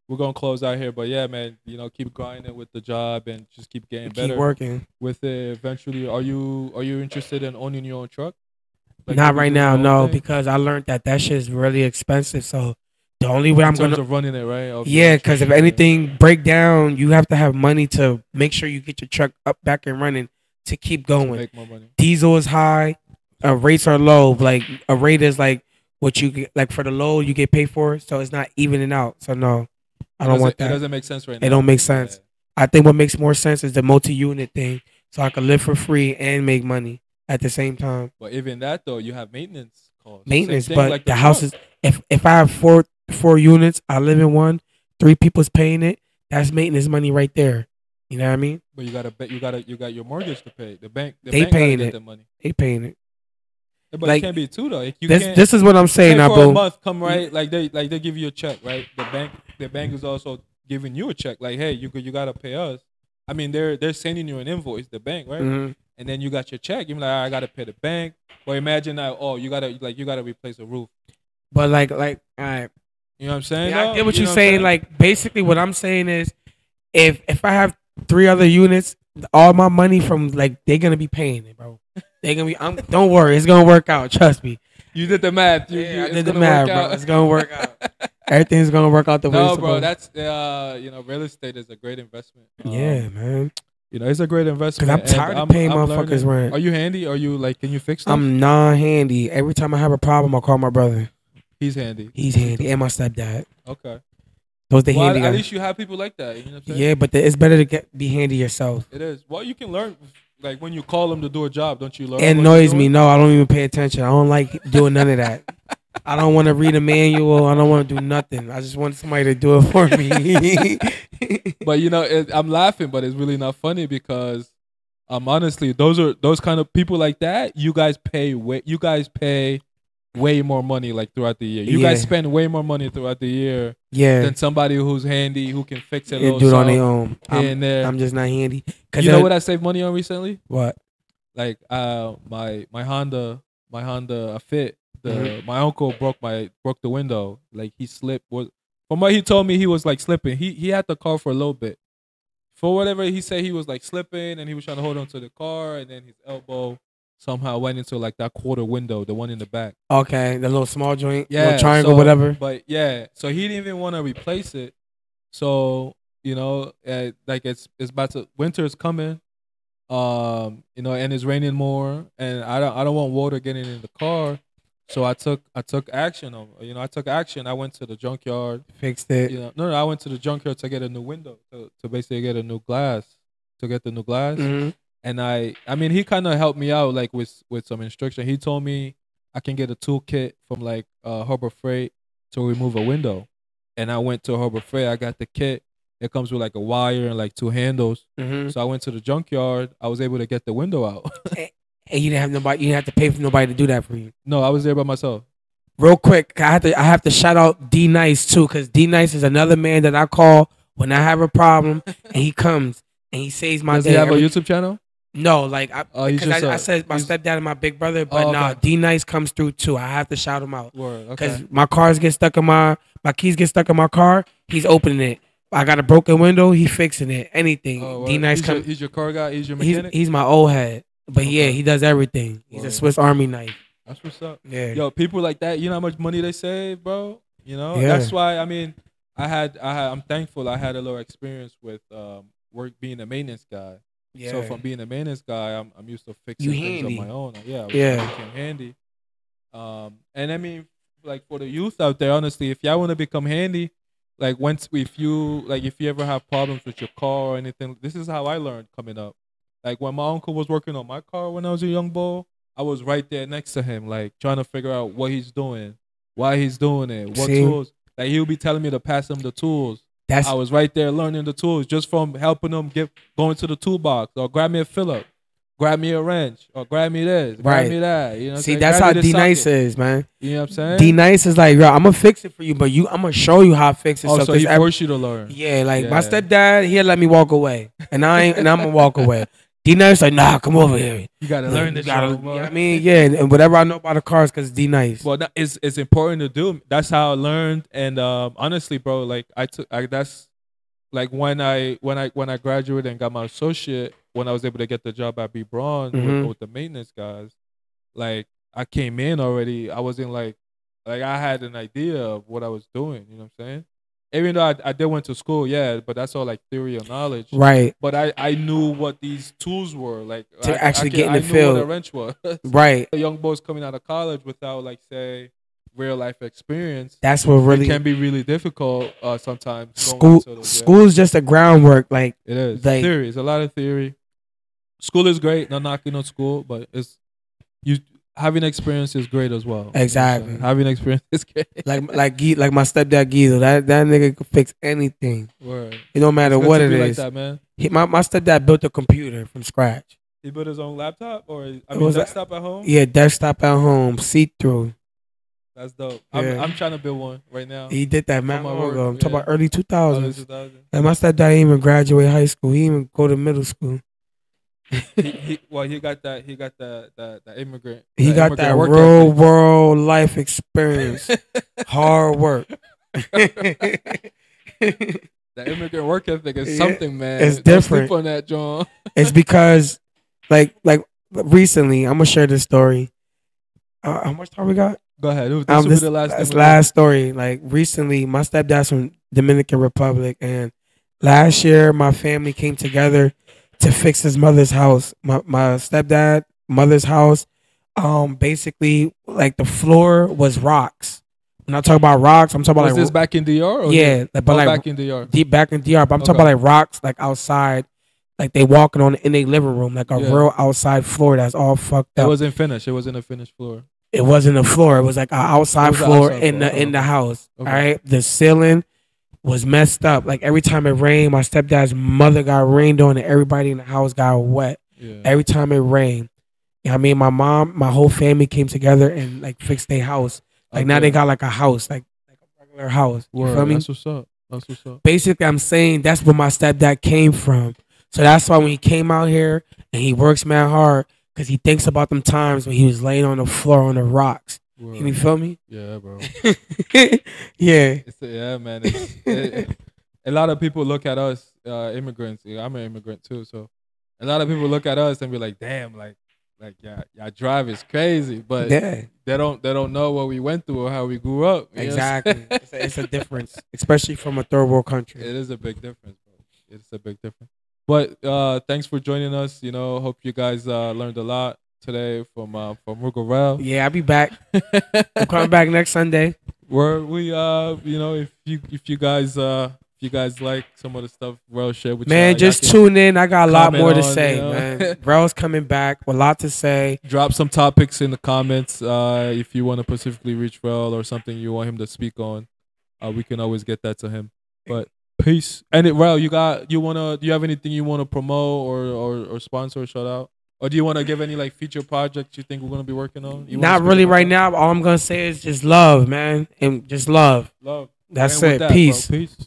we're gonna close out here, but yeah, man. You know, keep grinding with the job and just keep getting Keep better working. with it. Eventually, are you are you interested in owning your own truck? Like, Not right now, no, thing? because I learned that that shit is really expensive. So the only way I'm gonna of running it, right? Yeah, because if anything break down, you have to have money to make sure you get your truck up back and running to keep To going. money. Diesel is high, uh, rates are low. Like a rate is like what you get, like for the load you get paid for, so it's not evening out. So no, I don't want that. It doesn't make sense right now. It don't make sense. I think what makes more sense is the multi-unit thing, so I can live for free and make money at the same time. But even that though, you have maintenance costs. Maintenance, but like the truck. house is if if I have four four units, I live in one, three people's paying it. That's maintenance money right there. You know what I mean? But you gotta bet you gotta you got your mortgage to pay. The bank the They bank paying it. the money. They paying it. But Like, it can't be two though. You This this is what I'm saying, now, for a month come right like they like they give you a check right. The bank the bank is also giving you a check like hey you could- you gotta pay us. I mean they're they're sending you an invoice the bank right Mhm. and then you got your check. You're like I gotta pay the bank. But imagine that. oh you gotta like you gotta replace a roof. But like like all right. You know what I'm saying? Yeah, I get what You you're know I'm saying. Like basically, what I'm saying is, if if I have three other units, all my money from like they're gonna be paying it, bro. They're gonna be. I'm, don't worry, it's gonna work out. Trust me. you did the math. You, Yeah, you, I did the math, bro. out. It's gonna work out. Everything's gonna work out the way. no, it's bro, supposed. that's uh, you know, real estate is a great investment. Um, yeah, man. you know, it's a great investment. Cause I'm tired of paying motherfuckers learning. rent. Are you handy? Are you like, can you fix stuff? I'm non-handy. Every time I have a problem, I call my brother. He's handy. He's handy, and my stepdad. Okay. Those the Well, handy at guys. least you have people like that. You know what I'm saying? Yeah, but the, it's better to get be handy yourself. It is. Well, you can learn. Like when you call them to do a job, don't you learn? It annoys me. No, I don't even pay attention. I don't like doing none of that. I don't want to read a manual. I don't want to do nothing. I just want somebody to do it for me. But you know, it, I'm laughing, but it's really not funny because, um, honestly, those are those kind of people like that. You guys pay way. You guys pay way more money like throughout the year. You guys spend way more money throughout the year yeah, than somebody who's handy who can fix it. yeah, do it on their own. I'm, there. I'm just not handy. Cause you know what I saved money on recently? What? Like uh my my Honda my Honda Fit. The Mhm. my uncle broke my broke the window. Like he slipped was from what he told me he was like slipping. He he had the car for a little bit. For whatever he said he was like slipping and he was trying to hold on to the car and then his elbow somehow went into like that quarter window, the one in the back. Okay, the little small joint, Yeah, little triangle, so- whatever. But yeah, so he didn't even want to replace it. So you know, uh, like it's it's about to winter's coming, um, you know, and it's raining more, and I don't I don't want water getting in the car. So I took I took action on you know I took action. I went to the junkyard. Fixed it. You know, no, no, I went to the junkyard to get a new window to, to basically get a new glass to get the new glass Mhm. And I I mean he kind of helped me out like with with some instruction. He told me I can get a toolkit from like uh, Harbor Freight to remove a window. And I went to Harbor Freight. I got the kit. It comes with like a wire and like two handles. Mm-hmm. So I went to the junkyard. I was able to get the window out. And you didn't have nobody. You didn't have to pay for nobody to do that for you. no, I was there by myself. Real quick, I have to. I have to shout out D Nice too, because D Nice is another man that I call when I have a problem, and he comes and he saves my Does day. he have a YouTube channel? No, like I, Oh, he's because I, said my he's- stepdad and my big brother, but Oh, nah. D Nice comes through too. I have to shout him out. Because Okay. my cars get stuck in my my keys get stuck in my car. He's opening it. I got a broken window. He fixing it. Anything. Oh, D. Nice he's, your, he's your car guy. He's your mechanic. he's my old head, but yeah, he does everything. He's a Swiss Army knife. That's what's up. Yeah. Yo, people like that, you know how much money they save, bro. You know, Yeah. that's why. I mean, I had, I had, I'm thankful. I had a little experience with um, work being a maintenance guy. Yeah. So from being a maintenance guy, I'm, I'm used to fixing You things handy. on my own. Yeah, Yeah. became handy. Um, and I mean, like for the youth out there, honestly, if y'all want to become handy, like once if you like if you ever have problems with your car or anything, this is how I learned coming up. Like when my uncle was working on my car when I was a young boy, I was right there next to him, like trying to figure out what he's doing, why he's doing it, what See? tools. Like he'll be telling me to pass him the tools. That's I was right there learning the tools just from helping them get going to the toolbox or grab me a Phillip, grab me a wrench or grab me this, grab Right. me that. You know, see. That's Grab how D Nice is, man. You know what I'm saying? D Nice is like, yo, I'm gonna fix it for you, but you, I'm gonna show you how to fix it. oh, so he forced you to learn. yeah, like my stepdad, he'll let me walk away, and I ain't, and I'm gonna walk away. D Nice like, nah, come over here. You gotta learn this. gotta- shit, you know what I mean, yeah, and- and whatever I know about the cars, cause D Nice. Well, that is it's important to do. That's how I learned. And um, honestly, bro, like I took, I, that's like when I when I when I graduated and got my associate, when I was able to get the job at B Braun Mhm. with, with the maintenance guys, like I came in already. I wasn't like like I had an idea of what I was doing. You know what I'm saying? Even though I, I did went to school, yeah, but that's all like theory or knowledge. Right, But I, I knew what these tools were like To I- actually I, get in I the knew what a field. wrench was. right. the young boys coming out of college without like say real life experience That's what really can be really difficult uh sometimes school. those- yeah. School is just a groundwork. Like it is like- theory it's a lot of theory school is great not knocking on school but it's you having experience is great as well Exactly. having experience is great like like like my stepdad Guido. That that nigga could fix anything. Word. It don't matter what it is. like that man He, my my stepdad built a computer from scratch. he built his own laptop or I It mean a- desktop at home Yeah, desktop at home, see through. that's dope I'm, Yeah. I'm trying to build one right now He did that man. my long work, ago. I'm talking yeah. about early 2000s. Early thousands. 2000. And my stepdad didn't even graduate high school. He didn't even go to middle school. He, he, well, he got that. He got that. That, that immigrant. He got immigrant that real ethic. world life experience. Hard work. That immigrant work ethic is Yeah, something, man. it's different. On that, John. it's because, like, like recently, I'm gonna share this story. Uh, how much time we got? Go ahead. This Um, this the last. thing last story. Like recently, my stepdad's from Dominican Republic, and last year my family came together to fix his mother's house. My my stepdad mother's house. Um, basically, like the floor was rocks. When I talk about rocks, I'm talking Was about this back in DR? Or yeah, but oh, like back in DR. deep back in DR. But I'm talking Okay. about like rocks, like outside, like they walking on in their living room, like a Yeah. real outside floor that's all fucked up. It wasn't finished. It wasn't a finished floor. it wasn't a floor. It was like an outside was floor outside in floor. the in the house. Okay. All right, the ceiling was messed up. Like every time it rained, my stepdad's mother got rained on, and everybody in the house got wet. Yeah. Every time it rained, you know I mean, my mom, my whole family came together and like fixed their house. Like now they got like a house, like like a regular house. You Word. feel me? That's what's up. That's what's up. basically I'm saying that's where my stepdad came from. So that's why when he came out here and he works man hard because he thinks about them times when he was laying on the floor on the rocks. Can you feel me? Yeah, bro. yeah. It's, yeah, man. It's, it, a lot of people look at us, uh, immigrants. I'm an immigrant too, so a lot of people look at us and be like, "Damn, like, like, yeah, y'all drive is crazy," but Yeah. they don't, they don't know what we went through or how we grew up. you know what I'm Exactly. it's, a, it's a difference, especially from a third world country. it is a big difference, bro. It's a big difference. But uh, thanks for joining us. You know, hope you guys uh, learned a lot today from uh, from Rugerel. Yeah, I'll be back. I'm coming back next Sunday. where we uh you know if you if you guys uh if you guys like some of the stuff Rel shared with Man, y'all, just tune in. I got a lot more to on, say, you know. man. Rel's coming back with a lot to say. drop some topics in the comments uh, if you want to specifically reach Rel or something you want him to speak on. Uh, we can always get that to him. But peace. And it, Rel, you got you wanna do you have anything you wanna promote or or, or sponsor or shout out? Or do you want to give any like future projects you think we're gonna be working on? You Not really right now. All I'm gonna say is just love, man, and just love. Love. That's with it. that, bro, Peace. peace.